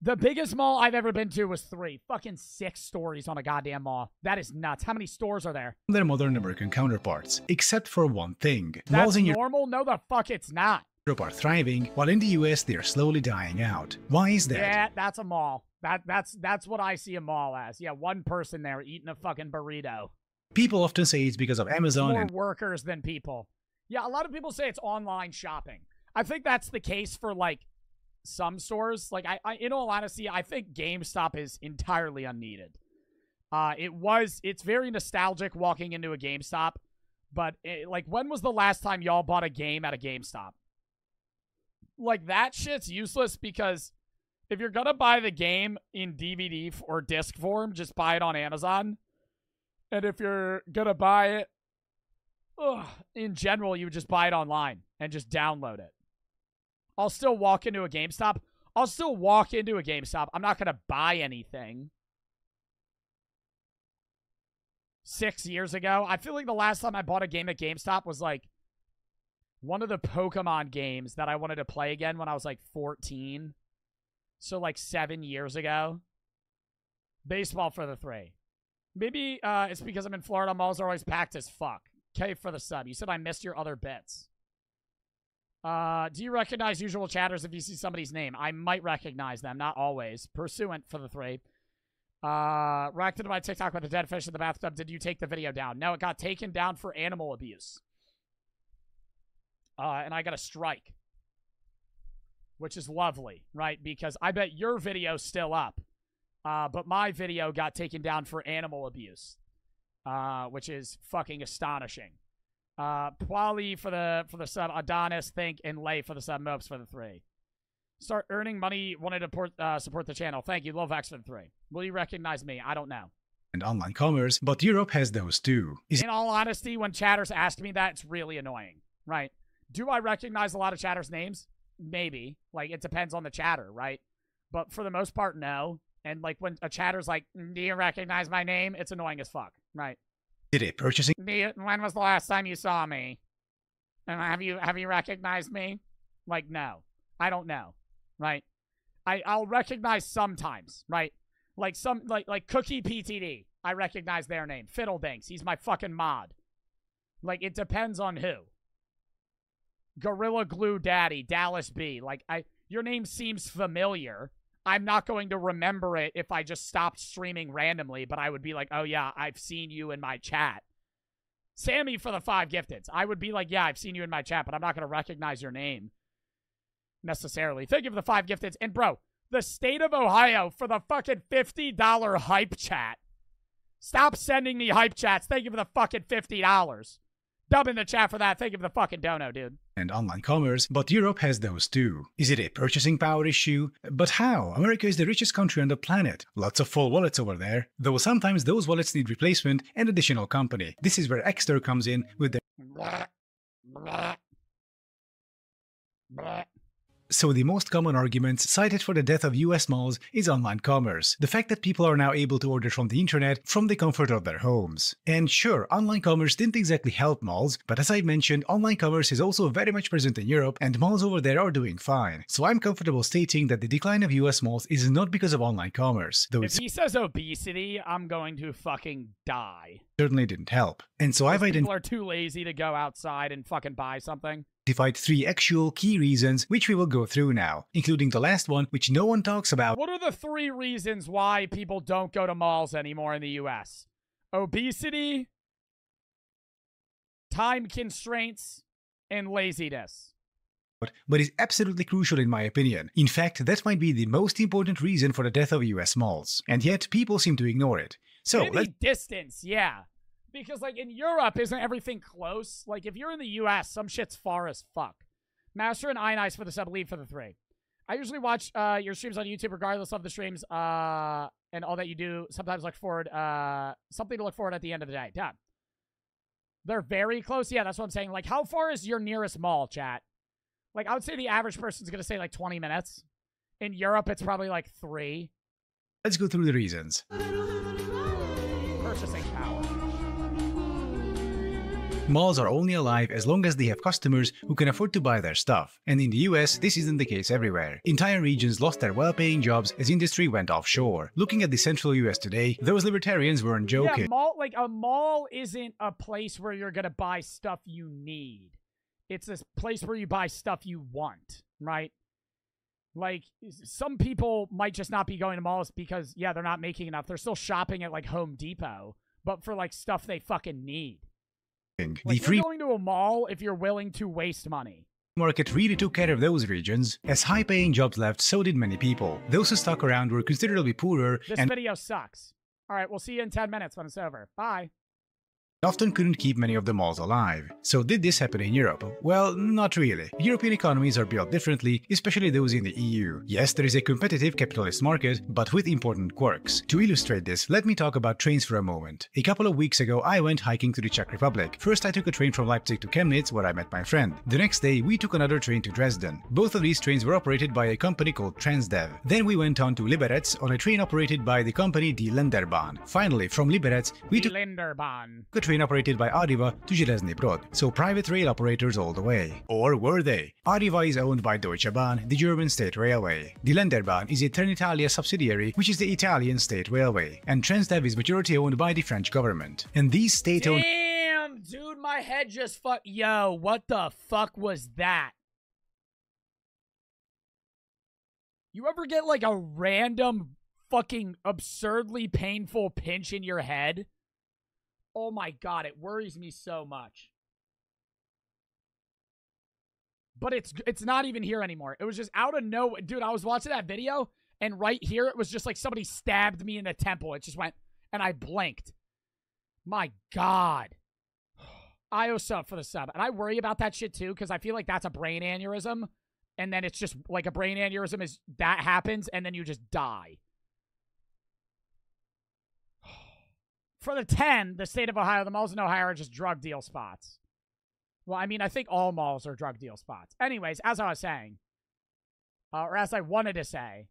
The biggest mall I've ever been to was three. Fucking six stories on a goddamn mall. That is nuts. How many stores are there?
their modern American counterparts, except for one thing. malls in
normal? No, the fuck it's not.
Europe are thriving, while in the US they are slowly dying out. Why is that?
Yeah, that's a mall. That that's that's what I see a mall as. Yeah, one person there eating a fucking burrito.
People often say it's because of Amazon
More
and
workers than people. Yeah, a lot of people say it's online shopping. I think that's the case for like some stores. Like I, I in all honesty, I think GameStop is entirely unneeded. Uh, it was. It's very nostalgic walking into a GameStop, but it, like, when was the last time y'all bought a game at a GameStop? Like that shit's useless because if you're gonna buy the game in DVD or disc form, just buy it on Amazon. And if you're gonna buy it, ugh, in general, you would just buy it online and just download it. I'll still walk into a GameStop. I'll still walk into a GameStop. I'm not gonna buy anything. Six years ago, I feel like the last time I bought a game at GameStop was like one of the Pokemon games that I wanted to play again when I was like 14. So like seven years ago. Baseball for the three. Maybe uh, it's because I'm in Florida. Malls are always packed as fuck. K for the sub. You said I missed your other bits. Uh, do you recognize usual chatters if you see somebody's name? I might recognize them, not always. Pursuant for the three. Uh, reacted to my TikTok with a dead fish in the bathtub. Did you take the video down? No, it got taken down for animal abuse. Uh, and I got a strike, which is lovely, right? Because I bet your video's still up. Uh, but my video got taken down for animal abuse, uh, which is fucking astonishing. Uh, Pwali for the for the sub, Adonis, Think, and Lay for the sub, Mopes for the three. Start earning money. Wanted to port, uh, support the channel. Thank you, Lovax for the three. Will you recognize me? I don't know.
and online commerce, but Europe has those too. Is
In all honesty, when chatters ask me that, it's really annoying, right? Do I recognize a lot of chatters' names? Maybe. Like, it depends on the chatter, right? But for the most part, no. And, like, when a chatter's like, mm, do you recognize my name? It's annoying as fuck, right?
Did it purchasing
you, when was the last time you saw me? And have you have you recognized me? Like, no. I don't know, right? I, I'll recognize sometimes, right? Like some like like Cookie PTD. I recognize their name. Fiddledinks. He's my fucking mod. Like it depends on who. Gorilla Glue Daddy, Dallas B. Like I your name seems familiar. I'm not going to remember it if I just stopped streaming randomly, but I would be like, "Oh yeah, I've seen you in my chat." Sammy for the five gifteds. I would be like, "Yeah, I've seen you in my chat, but I'm not going to recognize your name." necessarily. Thank you for the five gifteds. And bro, the state of Ohio for the fucking $50 hype chat. Stop sending me hype chats. Thank you for the fucking $50. Dub in the chat for that. Thank you for the fucking dono, dude.
and online commerce, but Europe has those too. Is it a purchasing power issue? But how? America is the richest country on the planet. Lots of full wallets over there. Though sometimes those wallets need replacement and additional company. This is where Ekster comes in with their So the most common argument cited for the death of US malls is online commerce. The fact that people are now able to order from the internet from the comfort of their homes. And sure, online commerce didn't exactly help malls, but as I mentioned, online commerce is also very much present in Europe and malls over there are doing fine. So I'm comfortable stating that the decline of US malls is not because of online commerce, though
If he says obesity, I'm going to fucking die.
Certainly didn't help. And so I've identified.
People are too lazy to go outside and fucking buy something.
three actual key reasons which we will go through now, including the last one which no one talks about.
What are the three reasons why people don't go to malls anymore in the US? Obesity, time constraints, and laziness.
But, but is absolutely crucial in my opinion. In fact, that might be the most important reason for the death of US malls. And yet, people seem to ignore it. So,
Maybe distance, yeah. Because like in Europe, isn't everything close? Like if you're in the US, some shit's far as fuck. Master and Ionize for the sub lead for the three. I usually watch uh, your streams on YouTube regardless of the streams uh, and all that you do. Sometimes look forward, uh, something to look forward at the end of the day. Yeah. They're very close. Yeah, that's what I'm saying. Like, how far is your nearest mall, chat? Like, I would say the average person's going to say like 20 minutes. In Europe, it's probably like three.
let's go through the reasons.
Purchasing power.
Malls are only alive as long as they have customers who can afford to buy their stuff. And in the US, this isn't the case everywhere. Entire regions lost their well-paying jobs as industry went offshore. Looking at the central US today, those libertarians weren't joking.
Yeah, mall like a mall isn't a place where you're gonna buy stuff you need. It's a place where you buy stuff you want, right? Like some people might just not be going to malls because yeah, they're not making enough. They're still shopping at like Home Depot, but for like stuff they fucking need.
the free
you're going to a mall if you're willing to waste money.
market really took care of those regions. As high-paying jobs left, so did many people. Those who stuck around were considerably poorer
This
and
video sucks. All right, we'll see you in 10 minutes when it's over. Bye.
Often couldn't keep many of the malls alive. So did this happen in Europe? Well, not really. European economies are built differently, especially those in the EU. Yes, there is a competitive capitalist market, but with important quirks. To illustrate this, let me talk about trains for a moment. A couple of weeks ago, I went hiking to the Czech Republic. First, I took a train from Leipzig to Chemnitz, where I met my friend. The next day, we took another train to Dresden. Both of these trains were operated by a company called Transdev. Then we went on to Liberec on a train operated by the company Die Länderbahn. Finally, from Liberec, we took train operated by Arriva to Železný Brod, so private rail operators all the way. Or were they? Arriva is owned by Deutsche Bahn, the German state railway. The Länderbahn is a Trenitalia subsidiary, which is the Italian state railway, and Transdev is majority owned by the French government. And these state-owned
Damn, dude, my head just fuck. Yo, what the fuck was that? You ever get like a random fucking absurdly painful pinch in your head? Oh my god, it worries me so much. But it's it's not even here anymore. It was just out of nowhere. Dude, I was watching that video and right here it was just like somebody stabbed me in the temple. It just went and I blinked. My god. I IO sub for the sub. And I worry about that shit too, because I feel like that's a brain aneurysm. And then it's just like a brain aneurysm is that happens and then you just die. For the 10, the state of Ohio, the malls in Ohio are just drug deal spots. Well, I mean, I think all malls are drug deal spots. Anyways, as I was saying, uh, or as I wanted to say,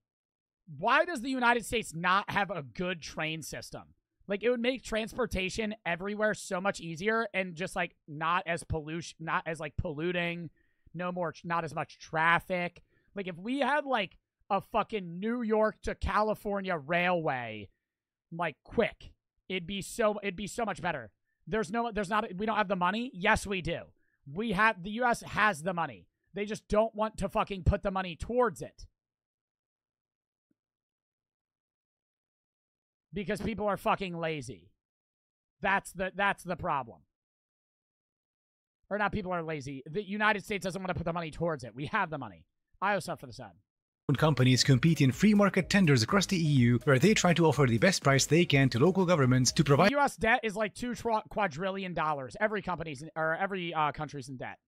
why does the United States not have a good train system? Like it would make transportation everywhere so much easier and just like not as pollution, not as like polluting, no more, not as much traffic. Like if we had like a fucking New York to California railway, like quick, it'd be so it'd be so much better. There's no, there's not, we don't have the money. Yes, we do. We have the U.S. has the money. They just don't want to fucking put the money towards it. because people are fucking lazy. That's the that's the problem. Or not people are lazy. The United States doesn't want to put the money towards it. We have the money. I also for the sun.
Companies compete in free market tenders across the EU where they try to offer the best price they can to local governments to provide
U.S. debt is like two quadrillion dollars. Every company's in, or every uh, country's in debt.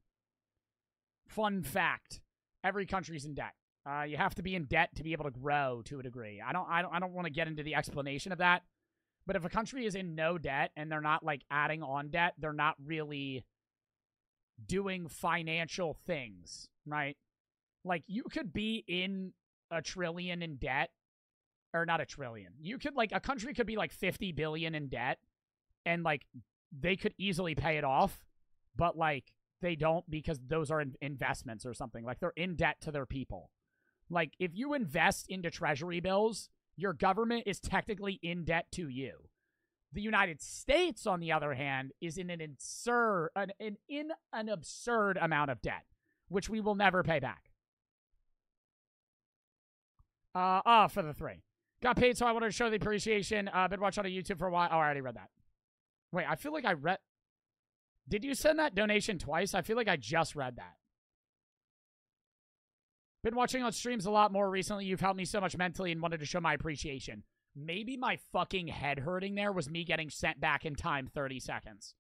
Fun fact: every country's in debt. Uh, you have to be in debt to be able to grow to a degree. I don't, I don't, I don't want to get into the explanation of that. But if a country is in no debt and they're not like adding on debt, they're not really doing financial things, right? Like you could be in a trillion in debt, or not a trillion. You could like a country could be like 50 billion in debt and like they could easily pay it off, but like they don't because those are in- investments or something. Like they're in debt to their people. Like, if you invest into treasury bills, your government is technically in debt to you. The United States, on the other hand, is in an absurd, an, an, in an absurd amount of debt, which we will never pay back. Uh, ah, for the three. Got paid, so I wanted to show the appreciation. Uh, been watching on YouTube for a while. Oh, I already read that. Wait, I feel like I read. Did you send that donation twice? I feel like I just read that. Been watching on streams a lot more recently. You've helped me so much mentally and wanted to show my appreciation. Maybe my fucking head hurting there was me getting sent back in time 30 seconds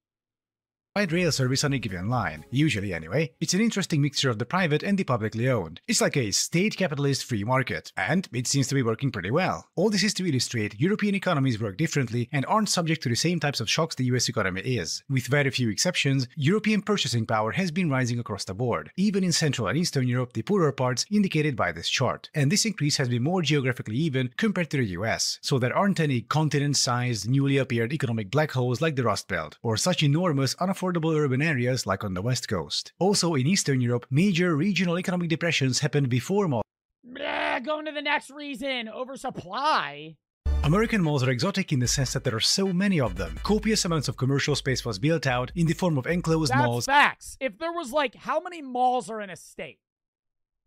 rail service on a given line. Usually, anyway, it's an interesting mixture of the private and the publicly owned. It's like a state capitalist free market, and it seems to be working pretty well. All this is to illustrate European economies work differently and aren't subject to the same types of shocks the US economy is. With very few exceptions, European purchasing power has been rising across the board, even in Central and Eastern Europe, the poorer parts indicated by this chart. And this increase has been more geographically even compared to the US, so there aren't any continent-sized, newly appeared economic black holes like the Rust Belt, or such enormous, unaffordable affordable urban areas like on the west coast. Also in Eastern Europe, major regional economic depressions happened before malls.
Blah, going to the next reason oversupply.
American malls are exotic in the sense that there are so many of them. Copious amounts of commercial space was built out in the form of enclosed
That's
malls.
facts. If there was like, how many malls are in a state?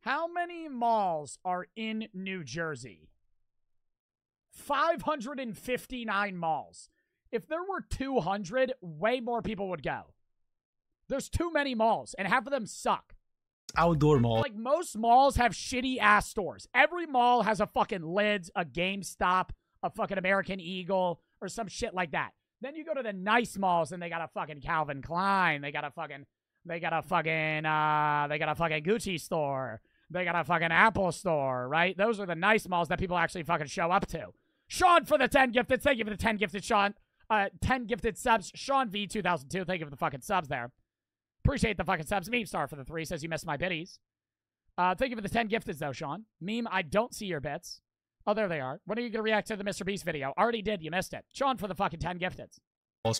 How many malls are in New Jersey? 559 malls. If there were 200, way more people would go. There's too many malls, and half of them suck.
Outdoor mall.
Like most malls have shitty ass stores. Every mall has a fucking Lids, a GameStop, a fucking American Eagle, or some shit like that. Then you go to the nice malls and they got a fucking Calvin Klein. They got a fucking, they got a fucking, uh, they got a fucking Gucci store. They got a fucking Apple store, right? Those are the nice malls that people actually fucking show up to. Sean for the 10 gifted. Thank you for the 10 gifted, Sean. Uh, 10 gifted subs. Sean V 2002. Thank you for the fucking subs there. Appreciate the fucking subs. Meme Star for the three says you missed my biddies. Uh, thank you for the 10 gifted, though, Sean. Meme, I don't see your bits. Oh, there they are. When are you going to react to the Mr. Beast video? Already did. You missed it. Sean for the fucking 10 gifted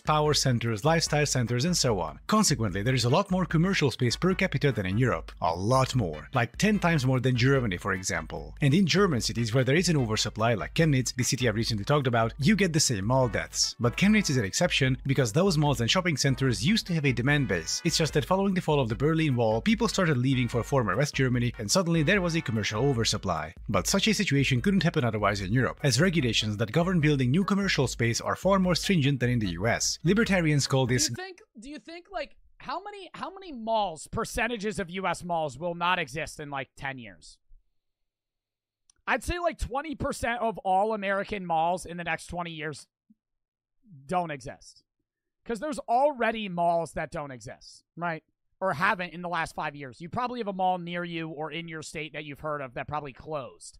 power centers, lifestyle centers, and so on. Consequently, there is a lot more commercial space per capita than in Europe. A lot more. Like 10 times more than Germany, for example. And in German cities where there is an oversupply, like Chemnitz, the city I've recently talked about, you get the same mall deaths. But Chemnitz is an exception because those malls and shopping centers used to have a demand base. It's just that following the fall of the Berlin Wall, people started leaving for former West Germany, and suddenly there was a commercial oversupply. But such a situation couldn't happen otherwise in Europe, as regulations that govern building new commercial space are far more stringent than in the US. Libertarians call this.
Do you think? Do you think like how many how many malls percentages of U.S. malls will not exist in like ten years? I'd say like twenty percent of all American malls in the next twenty years don't exist because there's already malls that don't exist, right? Or haven't in the last five years. You probably have a mall near you or in your state that you've heard of that probably closed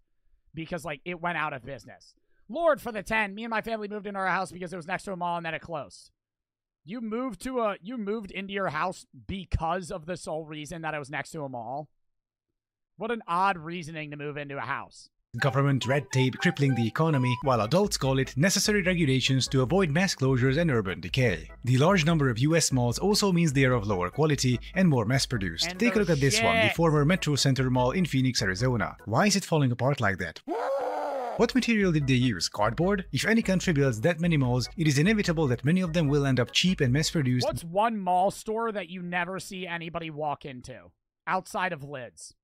because like it went out of business. Lord for the 10. Me and my family moved into our house because it was next to a mall and then it closed. You moved to a you moved into your house because of the sole reason that it was next to a mall? What an odd reasoning to move into a house.
Government red tape crippling the economy, while adults call it necessary regulations to avoid mass closures and urban decay. The large number of US malls also means they are of lower quality and more mass produced.
And
Take a look at this one, the former Metro Center Mall in Phoenix, Arizona. Why is it falling apart like that? What material did they use? Cardboard? If any country builds that many malls, it is inevitable that many of them will end up cheap and mass produced.
What's one mall store that you never see anybody walk into outside of lids?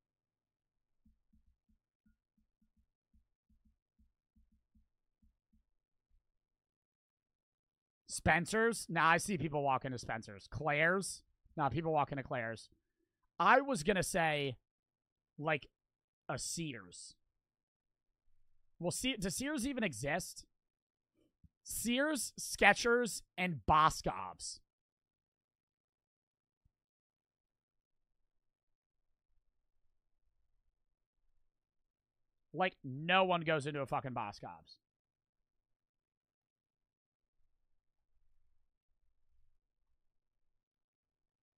Spencer's? Nah, I see people walk into Spencer's. Claire's? Nah, people walk into Claire's. I was gonna say, like, a Sears. Well, see, does Sears even exist? Sears, Skechers, and Boscov's. Like, no one goes into a fucking Boscov's.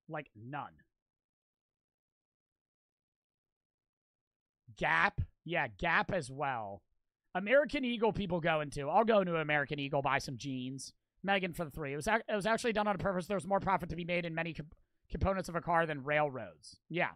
Like, none. Gap? Yeah, Gap as well. American Eagle people go into. I'll go into American Eagle, buy some jeans. Megan for the three. It was, ac- it was actually done on purpose. There's more profit to be made in many comp- components of a car than railroads. Yeah.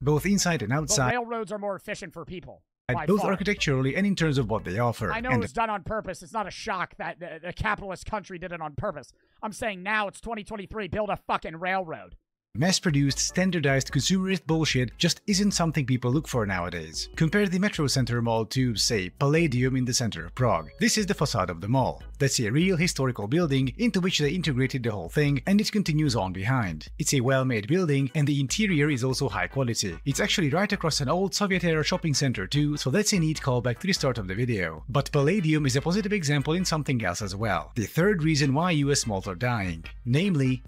both inside and
But
outside,
railroads are more efficient for people.
both
far.
architecturally and in terms of what they offer.
I know
and
it was done on purpose. It's not a shock that the, the capitalist country did it on purpose. I'm saying now it's 2023. Build a fucking railroad.
Mass produced, standardized consumerist bullshit just isn't something people look for nowadays. Compare the Metro Center Mall to, say, Palladium in the center of Prague. This is the facade of the mall. That's a real historical building into which they integrated the whole thing, and it continues on behind. It's a well made building, and the interior is also high quality. It's actually right across an old Soviet era shopping center, too, so that's a neat callback to the start of the video. But Palladium is a positive example in something else as well. The third reason why US malls are dying. Namely,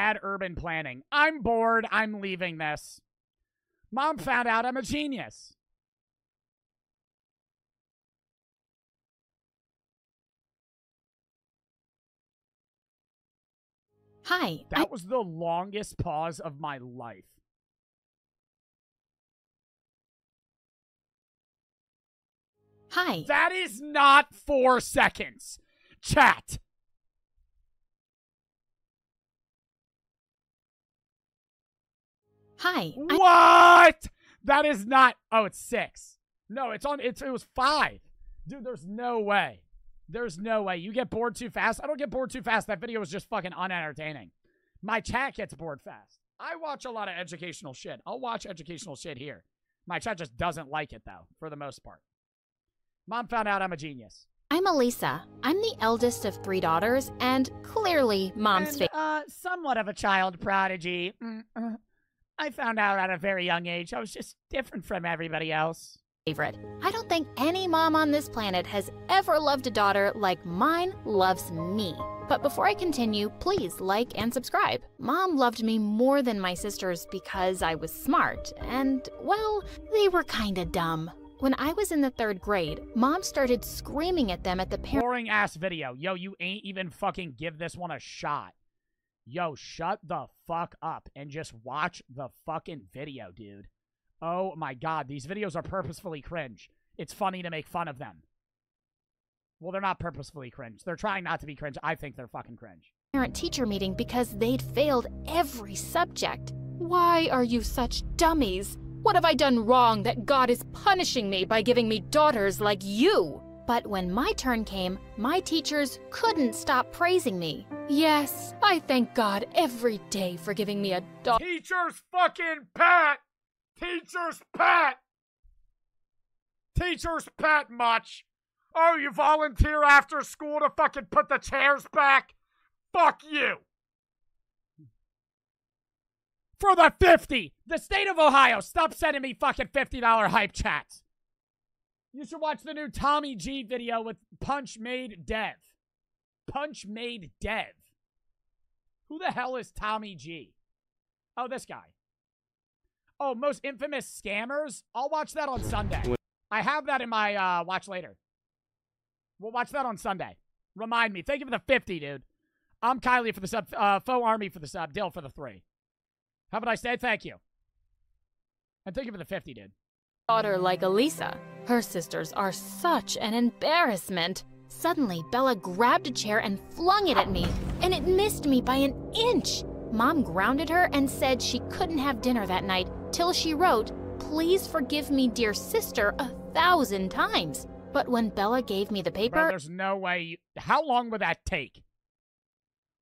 Bad urban planning. I'm bored. I'm leaving this. Mom found out I'm a genius.
Hi.
That was the longest pause of my life.
Hi.
That is not four seconds. Chat.
Hi.
What? That is not. Oh, it's six. No, it's on. It's it was five. Dude, there's no way. There's no way. You get bored too fast. I don't get bored too fast. That video was just fucking unentertaining. My chat gets bored fast. I watch a lot of educational shit. I'll watch educational shit here. My chat just doesn't like it though, for the most part. Mom found out I'm a genius.
I'm Elisa. I'm the eldest of three daughters, and clearly mom's
And, uh, somewhat of a child prodigy. Mm, uh, I found out at a very young age I was just different from everybody else.
favorite. I don't think any mom on this planet has ever loved a daughter like mine loves me. But before I continue, please like and subscribe. Mom loved me more than my sisters because I was smart, and, well, they were kinda dumb. When I was in the third grade, mom started screaming at them at the parent.
Boring ass video. Yo, you ain't even fucking give this one a shot. Yo, shut the fuck up and just watch the fucking video, dude. Oh my god, these videos are purposefully cringe. It's funny to make fun of them. Well, they're not purposefully cringe. They're trying not to be cringe. I think they're fucking cringe.
parent teacher meeting because they'd failed every subject. Why are you such dummies? What have I done wrong that God is punishing me by giving me daughters like you? But when my turn came, my teachers couldn't stop praising me. Yes, I thank God every day for giving me a daughter.
Teacher's fucking pet! Teacher's pet! Teacher's pet much? Oh, you volunteer after school to fucking put the chairs back? Fuck you! For the 50! The state of Ohio, stop sending me fucking $50 hype chats. You should watch the new Tommy G video with Punch Made Dev. Punch Made Dev. Who the hell is Tommy G? Oh, this guy. Oh, most infamous scammers? I'll watch that on Sunday. I have that in my uh, watch later. We'll watch that on Sunday. Remind me. Thank you for the 50, dude. I'm Kylie for the sub. Uh, Faux Army for the sub. Dill for the three. How a I day. Thank you. And thank you for the 50, dude.
daughter like Elisa. Her sisters are such an embarrassment. Suddenly, Bella grabbed a chair and flung it at me, and it missed me by an inch. Mom grounded her and said she couldn't have dinner that night till she wrote, Please forgive me, dear sister, a thousand times. But when Bella gave me the
Bro,
paper,
there's no way. You, how long would that take?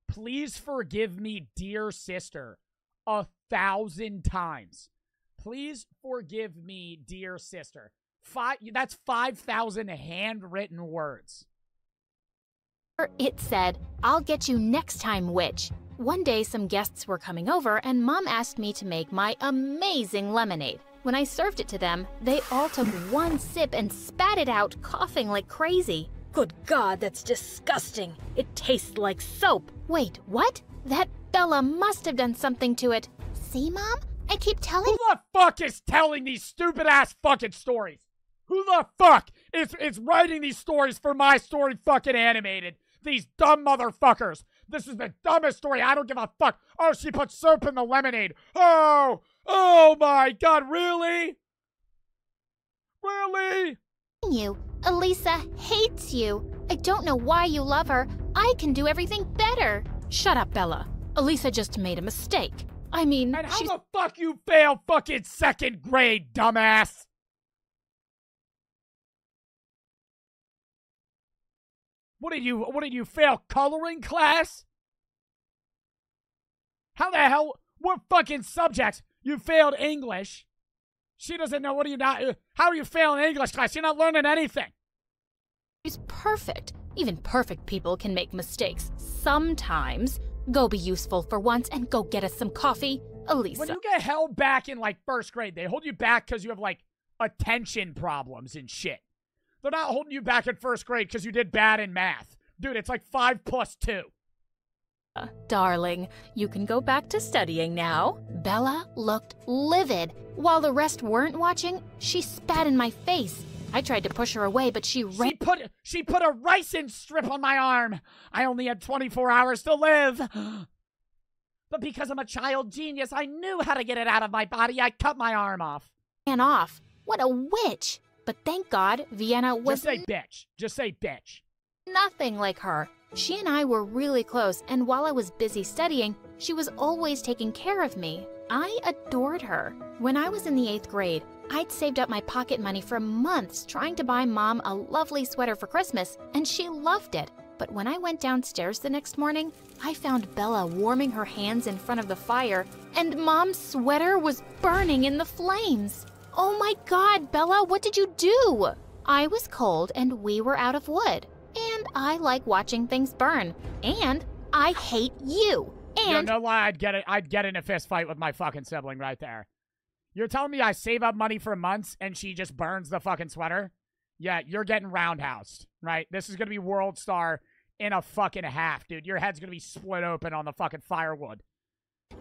Please forgive me, dear sister, a thousand times. Please forgive me, dear sister. Five. That's five thousand handwritten words.
it said, I'll get you next time, witch. One day, some guests were coming over, and Mom asked me to make my amazing lemonade. When I served it to them, they all took one sip and spat it out, coughing like crazy. Good God, that's disgusting. It tastes like soap. Wait, what? That Bella must have done something to it. See, Mom? I keep telling
Who the fuck is telling these stupid ass fucking stories? Who the fuck is is writing these stories for my story fucking animated? These dumb motherfuckers. This is the dumbest story. I don't give a fuck. Oh, she put soap in the lemonade. Oh, oh my god, really? Really?
you. Elisa hates you. I don't know why you love her. I can do everything better. Shut up, Bella. Elisa just made a mistake. I mean,
And how the fuck you fail fucking second grade, dumbass? What did you what did you fail coloring class? How the hell what fucking subjects? You failed English. She doesn't know what are you not how are you failing English class? You're not learning anything.
she's perfect. Even perfect people can make mistakes sometimes. Go be useful for once and go get us some coffee. Elisa.
When you get held back in like first grade, they hold you back because you have like attention problems and shit. They're not holding you back in first grade because you did bad in math. Dude, it's like five plus two.
Uh, darling, you can go back to studying now. Bella looked livid. While the rest weren't watching, she spat in my face. I tried to push her away, but she ran.
She put she put a ricin strip on my arm. I only had 24 hours to live. But because I'm a child genius, I knew how to get it out of my body. I cut my arm off.
And off. What a witch! But thank God, Vienna was
Just say bitch. Just say bitch.
nothing like her. She and I were really close, and while I was busy studying, she was always taking care of me. I adored her. When I was in the eighth grade, I'd saved up my pocket money for months trying to buy mom a lovely sweater for Christmas, and she loved it. But when I went downstairs the next morning, I found Bella warming her hands in front of the fire, and mom's sweater was burning in the flames. Oh my god, Bella, what did you do? I was cold and we were out of wood. And I like watching things burn. And I hate you. And
no lie, I'd get it. I'd get in a fist fight with my fucking sibling right there. You're telling me I save up money for months and she just burns the fucking sweater? Yeah, you're getting roundhoused, right? This is gonna be World Star in a fucking half, dude. Your head's gonna be split open on the fucking firewood.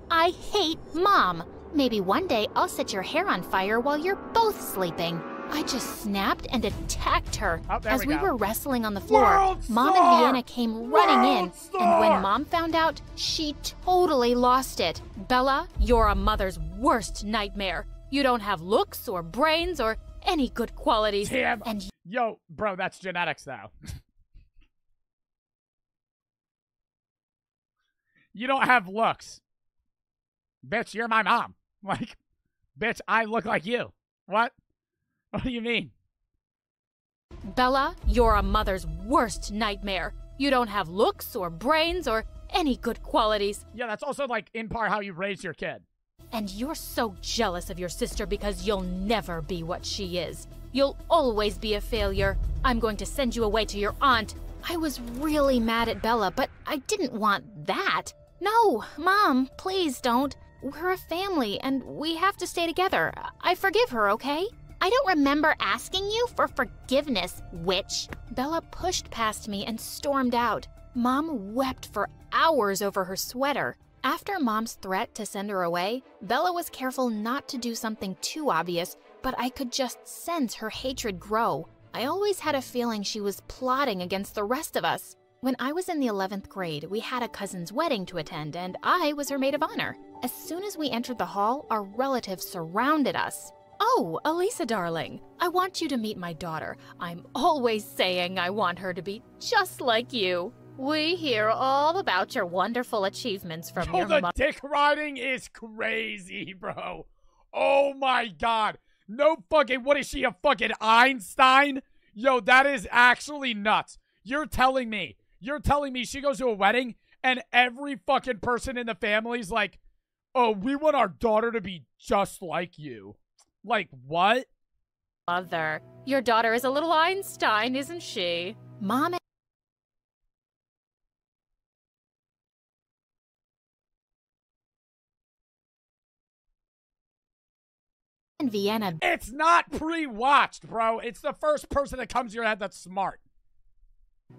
I hate mom. Maybe one day I'll set your hair on fire while you're both sleeping. I just snapped and attacked her.
Oh,
As
we
we were wrestling on the floor, Mom and Vienna came running in,
World
and when Mom found out, she totally lost it. Bella, you're a mother's worst nightmare. You don't have looks or brains or any good qualities.
Damn.
And
Yo, bro, that's genetics though. you don't have looks. Bitch, you're my mom. Like, bitch, I look like you. What? What do you mean?
Bella, you're a mother's worst nightmare. You don't have looks or brains or any good qualities.
Yeah, that's also like in part how you raise your kid.
And you're so jealous of your sister because you'll never be what she is. You'll always be a failure. I'm going to send you away to your aunt. I was really mad at Bella, but I didn't want that. No, Mom, please don't. We're a family and we have to stay together. I forgive her, okay? I don't remember asking you for forgiveness, witch. Bella pushed past me and stormed out. Mom wept for hours over her sweater. After Mom's threat to send her away, Bella was careful not to do something too obvious, but I could just sense her hatred grow. I always had a feeling she was plotting against the rest of us. When I was in the 11th grade, we had a cousin's wedding to attend, and I was her maid of honor. As soon as we entered the hall, our relatives surrounded us. Oh, Elisa, darling, I want you to meet my daughter. I'm always saying I want her to be just like you. We hear all about your wonderful achievements from
Yo,
your
the dick riding is crazy, bro. Oh my god. No fucking, what is she, a fucking Einstein? Yo, that is actually nuts. You're telling me, you're telling me she goes to a wedding and every fucking person in the family's like, oh, we want our daughter to be just like you. Like, what?
Mother. Your daughter is a little Einstein, isn't she? Mom and Vienna
It's not pre-watched, bro. It's the first person that comes to your head that's smart.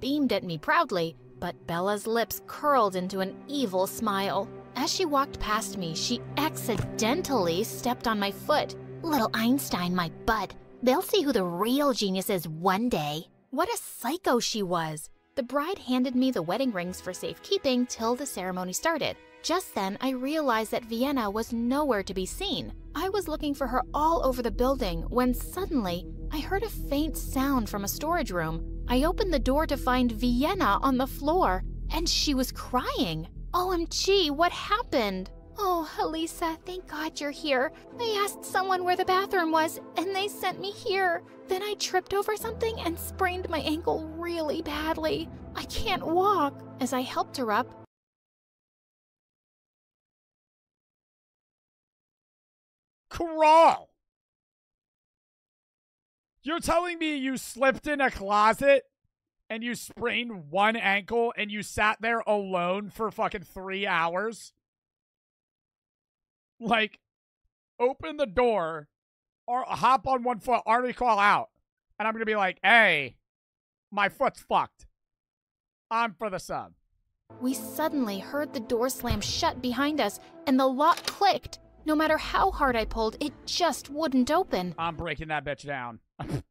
beamed at me proudly, but Bella's lips curled into an evil smile. As she walked past me, she accidentally stepped on my foot. Little Einstein, my butt. They'll see who the real genius is one day. What a psycho she was. The bride handed me the wedding rings for safekeeping till the ceremony started. Just then, I realized that Vienna was nowhere to be seen. I was looking for her all over the building when suddenly I heard a faint sound from a storage room. I opened the door to find Vienna on the floor, and she was crying. OMG, what happened? Oh, Elisa, thank God you're here. I asked someone where the bathroom was, and they sent me here. Then I tripped over something and sprained my ankle really badly. I can't walk. As I helped her up,
Crawl. You're telling me you slipped in a closet and you sprained one ankle and you sat there alone for fucking three hours? Like, open the door or hop on one foot, already call out. And I'm going to be like, hey, my foot's fucked. I'm for the sub.
we suddenly heard the door slam shut behind us, and the lock clicked. No matter how hard I pulled, it just wouldn't open.
I'm breaking that bitch down.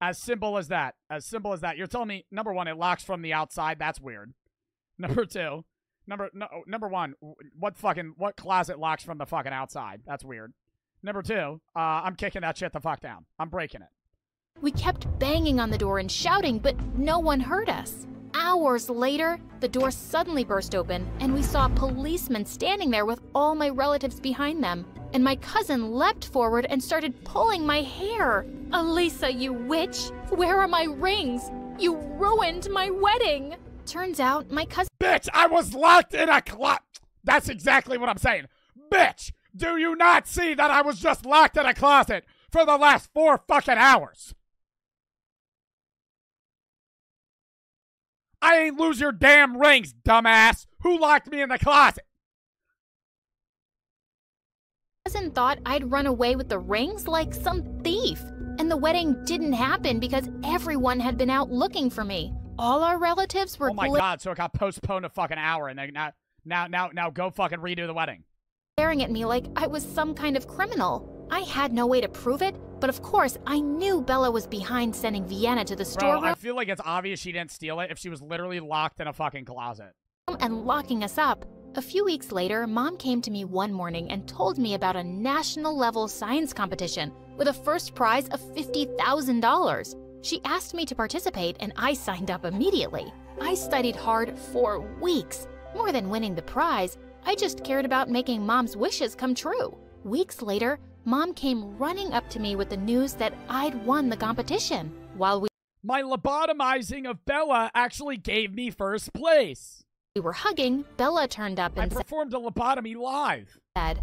as simple as that. As simple as that. You're telling me number one, it locks from the outside. That's weird. Number two, number no, number one, what fucking what closet locks from the fucking outside? That's weird. Number two, uh, I'm kicking that shit the fuck down. I'm breaking it.
We kept banging on the door and shouting, but no one heard us. Hours later, the door suddenly burst open, and we saw policemen standing there with all my relatives behind them. And my cousin leapt forward and started pulling my hair. Elisa, you witch! Where are my rings? You ruined my wedding! Turns out my cousin.
Bitch, I was locked in a closet. That's exactly what I'm saying. Bitch, do you not see that I was just locked in a closet for the last four fucking hours? I ain't lose your damn rings, dumbass. Who locked me in the closet?
Cousin thought I'd run away with the rings like some thief. And the wedding didn't happen because everyone had been out looking for me. All our relatives were
Oh my god, so it got postponed a fucking hour and then now now now now go fucking redo the wedding.
staring at me like I was some kind of criminal. I had no way to prove it, but of course I knew Bella was behind sending Vienna to the
Bro, I feel like it's obvious she didn't steal it if she was literally locked in a fucking closet.
and locking us up. A few weeks later, Mom came to me one morning and told me about a national level science competition with a first prize of $50,000. She asked me to participate, and I signed up immediately. I studied hard for weeks. More than winning the prize, I just cared about making Mom's wishes come true. Weeks later, Mom came running up to me with the news that I'd won the competition. While we
My lobotomizing of Bella actually gave me first place.
We were hugging, Bella turned up and
I
and
performed a lobotomy live.
said,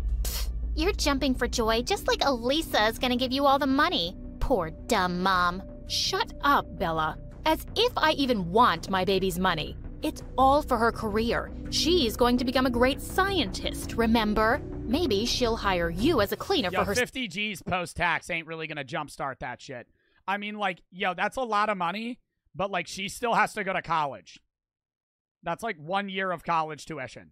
You're jumping for joy just like Elisa is gonna give you all the money. Poor dumb mom. Shut up, Bella. As if I even want my baby's money. It's all for her career. She's going to become a great scientist, remember? Maybe she'll hire you as a cleaner
Yo,
for her
50 G's post tax ain't really gonna jumpstart that shit. I mean, like, yo, that's a lot of money, but like, she still has to go to college. That's like one year of college tuition.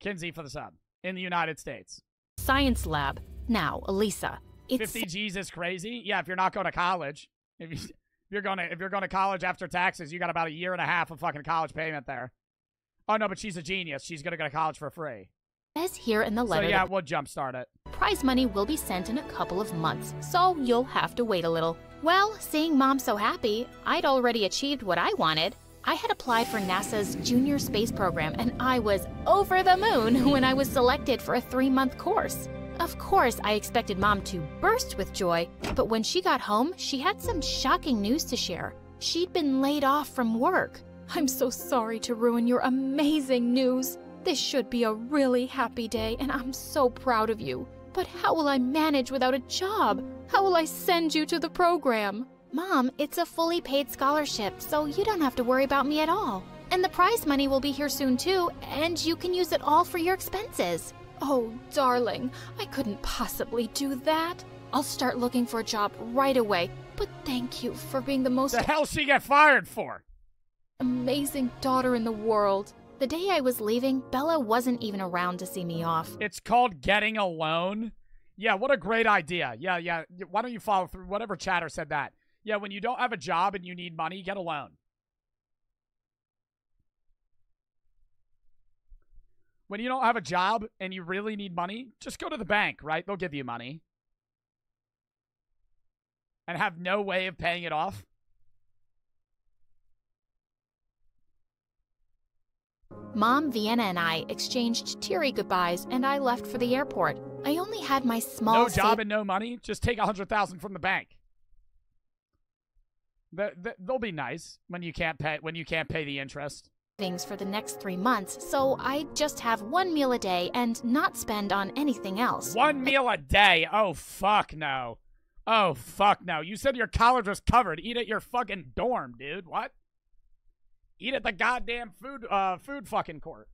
Kinsey for the sub in the United States.
science lab. Now, Elisa, It's
50 G's is crazy. Yeah, if you're not going to college. If, you, if you're going to if you're going to college after taxes, you got about a year and a half of fucking college payment there. Oh no, but she's a genius. She's going to go to college for free.
says here in the letter.
So
yeah,
we'll jumpstart it.
prize money will be sent in a couple of months, so you'll have to wait a little. Well, seeing mom so happy, I'd already achieved what I wanted. I had applied for NASA's Junior Space Program, and I was over the moon when I was selected for a three month course. Of course, I expected mom to burst with joy, but when she got home, she had some shocking news to share. She'd been laid off from work. I'm so sorry to ruin your amazing news. This should be a really happy day, and I'm so proud of you. But how will I manage without a job? How will I send you to the program? Mom, it's a fully paid scholarship, so you don't have to worry about me at all. And the prize money will be here soon too, and you can use it all for your expenses. Oh, darling, I couldn't possibly do that. I'll start looking for a job right away, but thank you for being the most
The hell she get fired for?
amazing daughter in the world. The day I was leaving, Bella wasn't even around to see me off.
It's called getting a loan. Yeah, what a great idea. Yeah, yeah. Why don't you follow through? Whatever chatter said that. Yeah, when you don't have a job and you need money, get a loan. When you don't have a job and you really need money, just go to the bank, right? They'll give you money. And have no way of paying it off.
Mom, Vienna, and I exchanged teary goodbyes, and I left for the airport. I only had my small
no job and no money. Just take a hundred thousand from the bank. Th- th- They'll be nice when you can't pay when you can't pay the interest.
savings for the next three months, so I just have one meal a day and not spend on anything else.
One meal a day. Oh fuck no. Oh fuck no. You said your college was covered. Eat at your fucking dorm, dude. What? Eat at the goddamn food uh food fucking court.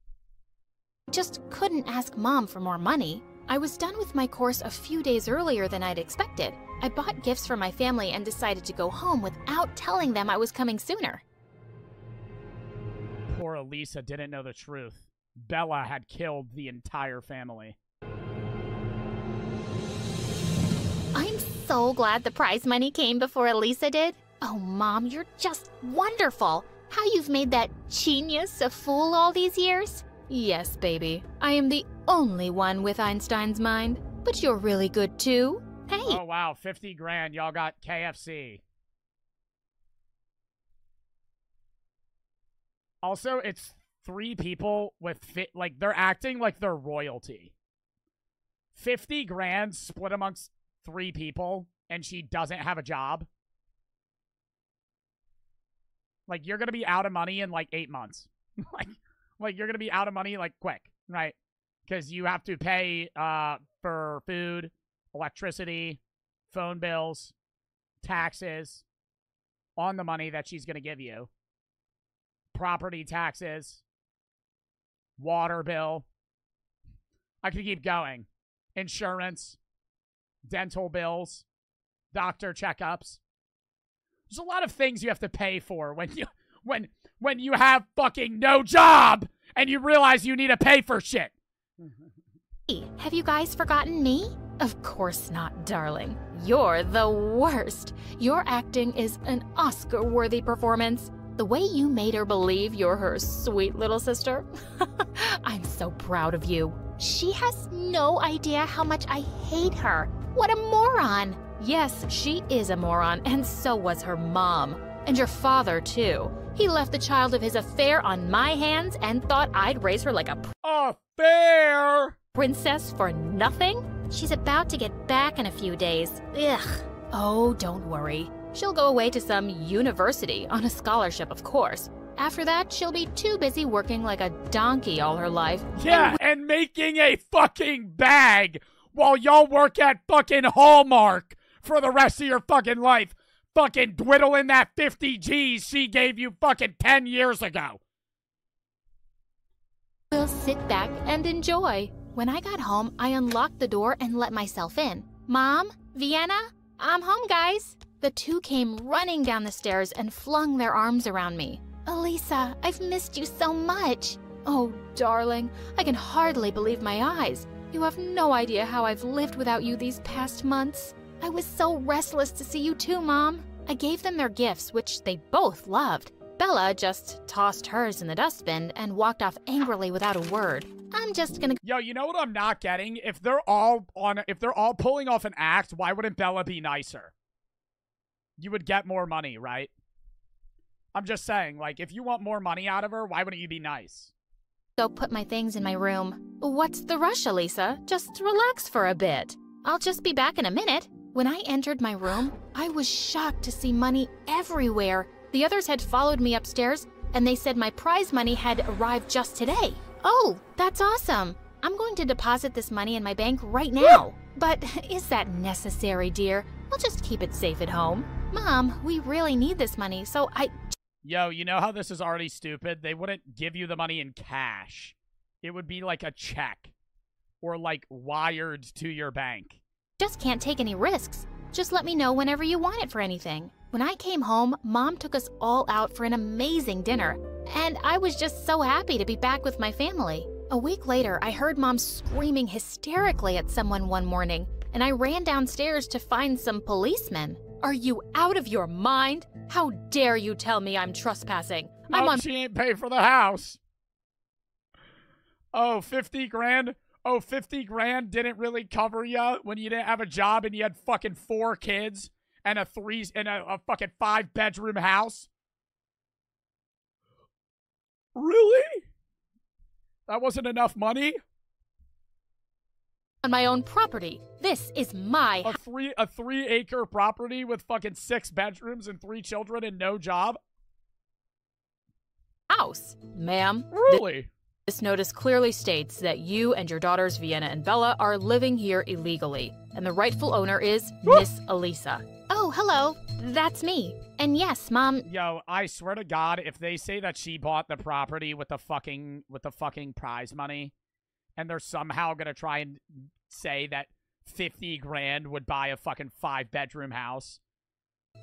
Just couldn't ask mom for more money. I was done with my course a few days earlier than I'd expected. I bought gifts for my family and decided to go home without telling them I was coming sooner.
Poor Elisa didn't know the truth. Bella had killed the entire family.
I'm so glad the prize money came before Elisa did. Oh, Mom, you're just wonderful. How you've made that genius a fool all these years? Yes, baby. I am the only one with Einstein's mind. But you're really good too. Hey,
Oh wow, 50 grand. Y'all got KFC. Also, it's three people with fit like they're acting like they're royalty. 50 grand split amongst three people and she doesn't have a job. Like you're going to be out of money in like 8 months. like like you're going to be out of money like quick, right? Cuz you have to pay uh for food, electricity, phone bills, taxes on the money that she's going to give you, property taxes, water bill. I could keep going. Insurance, dental bills, doctor checkups. There's a lot of things you have to pay for when you when when you have fucking no job and you realize you need to pay for shit.
Have you guys forgotten me? Of course not, darling. You're the worst. Your acting is an Oscar worthy performance. The way you made her believe you're her sweet little sister. I'm so proud of you. She has no idea how much I hate her. What a moron. Yes, she is a moron, and so was her mom. And your father, too. He left the child of his affair on my hands and thought I'd raise her like a
Affair!
princess for nothing? She's about to get back in a few days. Ugh. Oh, don't worry. She'll go away to some university on a scholarship, of course. After that, she'll be too busy working like a donkey all her life.
Yeah, and making a fucking bag while y'all work at fucking Hallmark for the rest of your fucking life. Fucking dwiddling that 50 G's she gave you fucking 10 years ago.
We'll sit back and enjoy. When I got home, I unlocked the door and let myself in. Mom? Vienna? I'm home, guys. The two came running down the stairs and flung their arms around me. Elisa, I've missed you so much. Oh, darling, I can hardly believe my eyes. You have no idea how I've lived without you these past months. I was so restless to see you too, Mom. I gave them their gifts, which they both loved. Bella just tossed hers in the dustbin and walked off angrily without a word. I'm just gonna.
Yo, you know what I'm not getting? If they're all on, if they're all pulling off an act, why wouldn't Bella be nicer? You would get more money, right? I'm just saying, like, if you want more money out of her, why wouldn't you be nice?
Go put my things in my room. What's the rush, Elisa? Just relax for a bit. I'll just be back in a minute. When I entered my room, I was shocked to see money everywhere. The others had followed me upstairs, and they said my prize money had arrived just today. Oh, that's awesome. I'm going to deposit this money in my bank right now. But is that necessary, dear? I'll just keep it safe at home. Mom, we really need this money, so I.
Yo, you know how this is already stupid? They wouldn't give you the money in cash. It would be like a check or like wired to your bank.
Just can't take any risks. Just let me know whenever you want it for anything. When I came home, Mom took us all out for an amazing dinner, and I was just so happy to be back with my family. A week later, I heard Mom screaming hysterically at someone one morning, and I ran downstairs to find some policemen. Are you out of your mind? How dare you tell me I'm trespassing? I'm
oh,
on.
she ain't pay for the house. Oh, 50 grand? Oh, 50 grand didn't really cover you when you didn't have a job and you had fucking four kids and a three and a, a fucking five bedroom house? Really? That wasn't enough money?
on my own property. This is my
A three a three acre property with fucking six bedrooms and three children and no job?
house, ma'am.
Really?
This notice clearly states that you and your daughters Vienna and Bella are living here illegally, and the rightful owner is Miss Elisa. Oh, hello. That's me. And yes, Mom.
Yo, I swear to God, if they say that she bought the property with the fucking with the fucking prize money, and they're somehow gonna try and say that fifty grand would buy a fucking five bedroom house,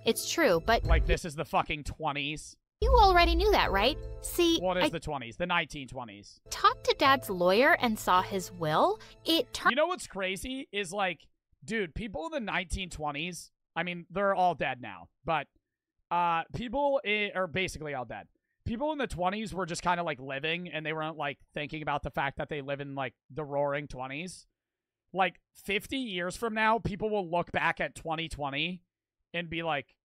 It's true, but
like this is the fucking twenties.
You already knew that, right? See,
What is
I
the twenties? The nineteen twenties.
talked to Dad's lawyer and saw his will. It turned.
You know what's crazy is like, dude, people in the 1920s. I mean, they're all dead now, but uh, people are basically all dead. People in the 20s were just kind of like living, and they weren't like thinking about the fact that they live in like the roaring 20s. Like 50 years from now, people will look back at 2020 and be like,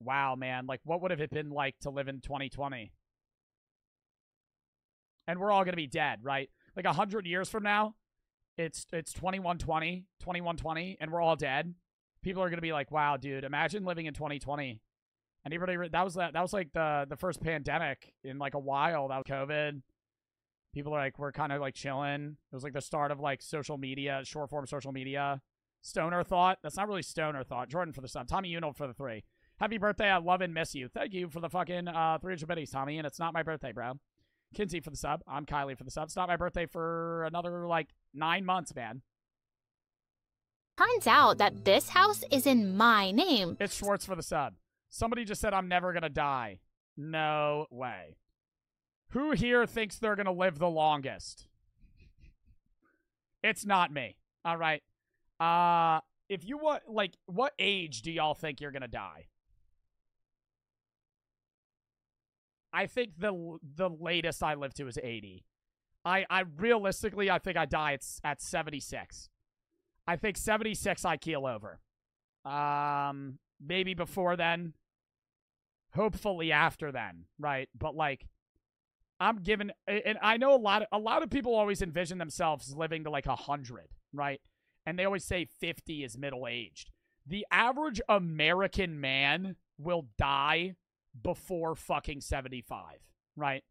"Wow, man! Like, what would have it been like to live in 2020?" And we're all gonna be dead, right? Like a hundred years from now, it's it's 2120, 2120, and we're all dead. People are gonna be like, "Wow, dude! Imagine living in 2020." Anybody? That was that. That was like the the first pandemic in like a while. That was COVID. People are like, we're kind of like chilling. It was like the start of like social media, short form social media. Stoner thought. That's not really stoner thought. Jordan for the sub. Tommy Uno for the three. Happy birthday. I love and miss you. Thank you for the fucking uh 300 biddies, Tommy. And it's not my birthday, bro. Kinsey for the sub. I'm Kylie for the sub. It's not my birthday for another like nine months, man.
Turns out that this house is in my name.
It's Schwartz for the sub. Somebody just said I'm never gonna die. No way. Who here thinks they're gonna live the longest? It's not me. All right. Uh if you want like what age do y'all think you're gonna die? I think the the latest I live to is 80. I I realistically I think I die at at 76. I think 76 I keel over. Um maybe before then. Hopefully after then, right? But like I'm given and I know a lot of a lot of people always envision themselves living to like 100, right? And they always say 50 is middle aged. The average American man will die before fucking 75, right?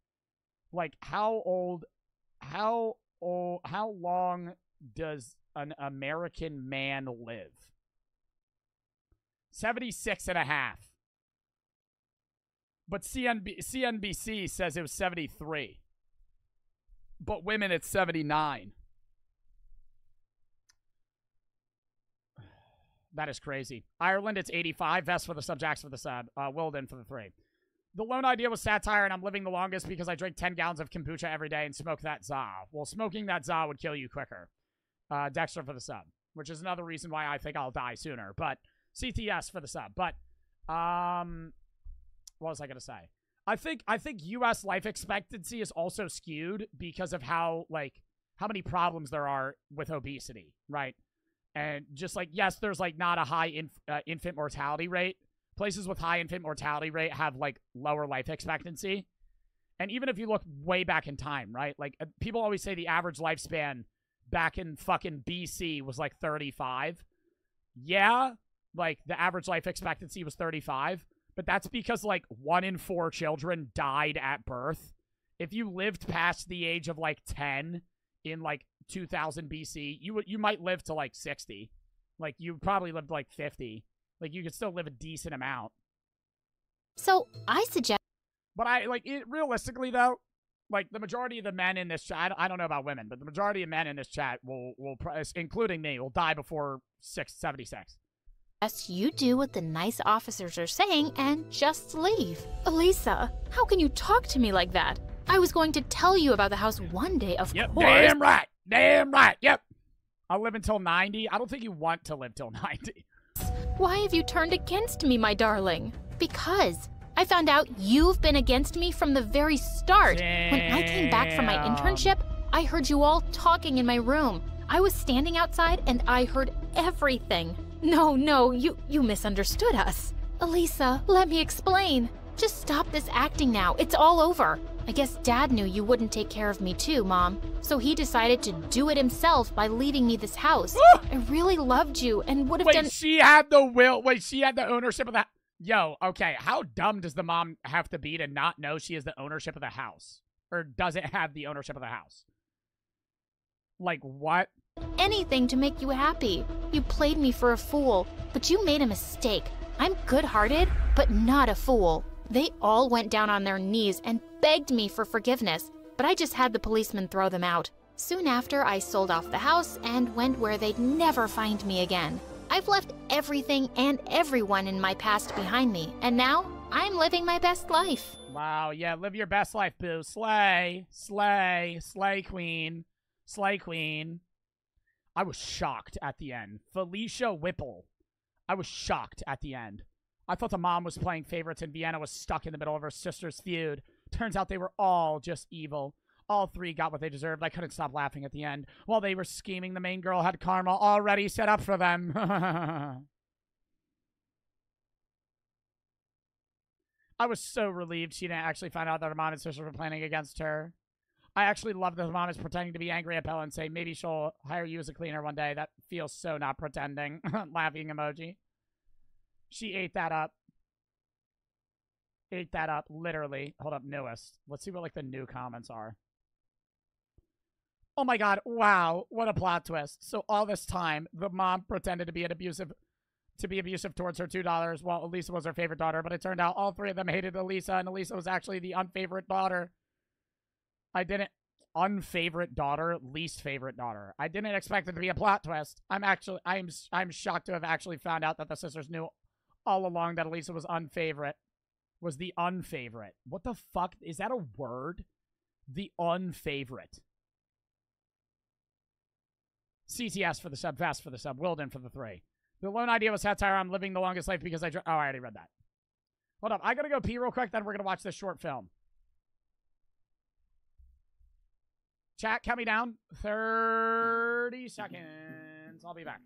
Like how old how old how long does an American man live? 76 and a half. But CNB- CNBC says it was 73. But women it's 79. That is crazy. Ireland, it's 85. Vest for the sub, Jacks for the sub. Uh, Wilden for the three. The lone idea was satire, and I'm living the longest because I drink 10 gallons of kombucha every day and smoke that za. Well, smoking that za would kill you quicker. Uh, Dexter for the sub. which is another reason why I think I'll die sooner. But CTS for the sub. But um, what was I gonna say? I think I think U.S. life expectancy is also skewed because of how like how many problems there are with obesity, right? And just like yes, there's like not a high inf- uh, infant mortality rate. Places with high infant mortality rate have like lower life expectancy. And even if you look way back in time, right? Like uh, people always say the average lifespan back in fucking BC was like 35. Yeah, like the average life expectancy was 35, but that's because like one in four children died at birth. If you lived past the age of like 10 in like 2000 BC, you you might live to like 60. Like you probably lived like 50. Like you could still live a decent amount.
So I suggest.
But I like it, realistically though, like the majority of the men in this chat, I don't know about women, but the majority of men in this chat will will including me will die before 676.
Yes, you do what the nice officers are saying and just leave. Elisa, how can you talk to me like that? I was going to tell you about the house one day, of
yep,
course.
Damn right. Damn right. Yep. I'll live until 90. I don't think you want to live till 90.
Why have you turned against me, my darling? Because I found out you've been against me from the very start.
Damn.
When I came back from my internship, I heard you all talking in my room. I was standing outside and I heard everything. No, no, you you misunderstood us. Elisa, let me explain. Just stop this acting now. It's all over. I guess Dad knew you wouldn't take care of me too, Mom. So he decided to do it himself by leaving me this house. I really loved you and would have
Wait,
done.
she had the will. Wait, she had the ownership of that. Yo, okay. How dumb does the mom have to be to not know she has the ownership of the house, or does it have the ownership of the house? Like what?
anything to make you happy. You played me for a fool, but you made a mistake. I'm good hearted, but not a fool. They all went down on their knees and begged me for forgiveness, but I just had the policeman throw them out. Soon after, I sold off the house and went where they'd never find me again. I've left everything and everyone in my past behind me, and now I'm living my best life.
Wow, yeah, live your best life, boo. Slay, slay, slay queen, slay queen. I was shocked at the end. Felicia Whipple. I was shocked at the end. I thought the mom was playing favorites and Vienna was stuck in the middle of her sister's feud. Turns out they were all just evil. All three got what they deserved. I couldn't stop laughing at the end. While they were scheming, the main girl had karma already set up for them. I was so relieved she didn't actually find out that her mom and sister were planning against her. I actually love that her mom is pretending to be angry at Bella and say maybe she'll hire you as a cleaner one day. That feels so not pretending. Laughing emoji. She ate that up. Ate that up, literally. Hold up, newest. Let's see what like the new comments are. Oh my god, wow, what a plot twist. So all this time, the mom pretended to be an abusive to be abusive towards her two daughters while Elisa was her favorite daughter, but it turned out all three of them hated Elisa, and Elisa was actually the unfavorite daughter. I didn't unfavorite daughter, least favorite daughter. I didn't expect it to be a plot twist. I'm actually I'm I'm shocked to have actually found out that the sisters knew all along that Elisa was unfavorite. Was the unfavorite. What the fuck is that a word? The unfavorite. CTS for the sub, fast for the sub, Wilden for the three. The lone idea was satire. I'm living the longest life because I. Oh, I already read that. Hold up. I gotta go pee real quick. Then we're gonna watch this short film. Chat, count me down. 30 seconds. I'll be back.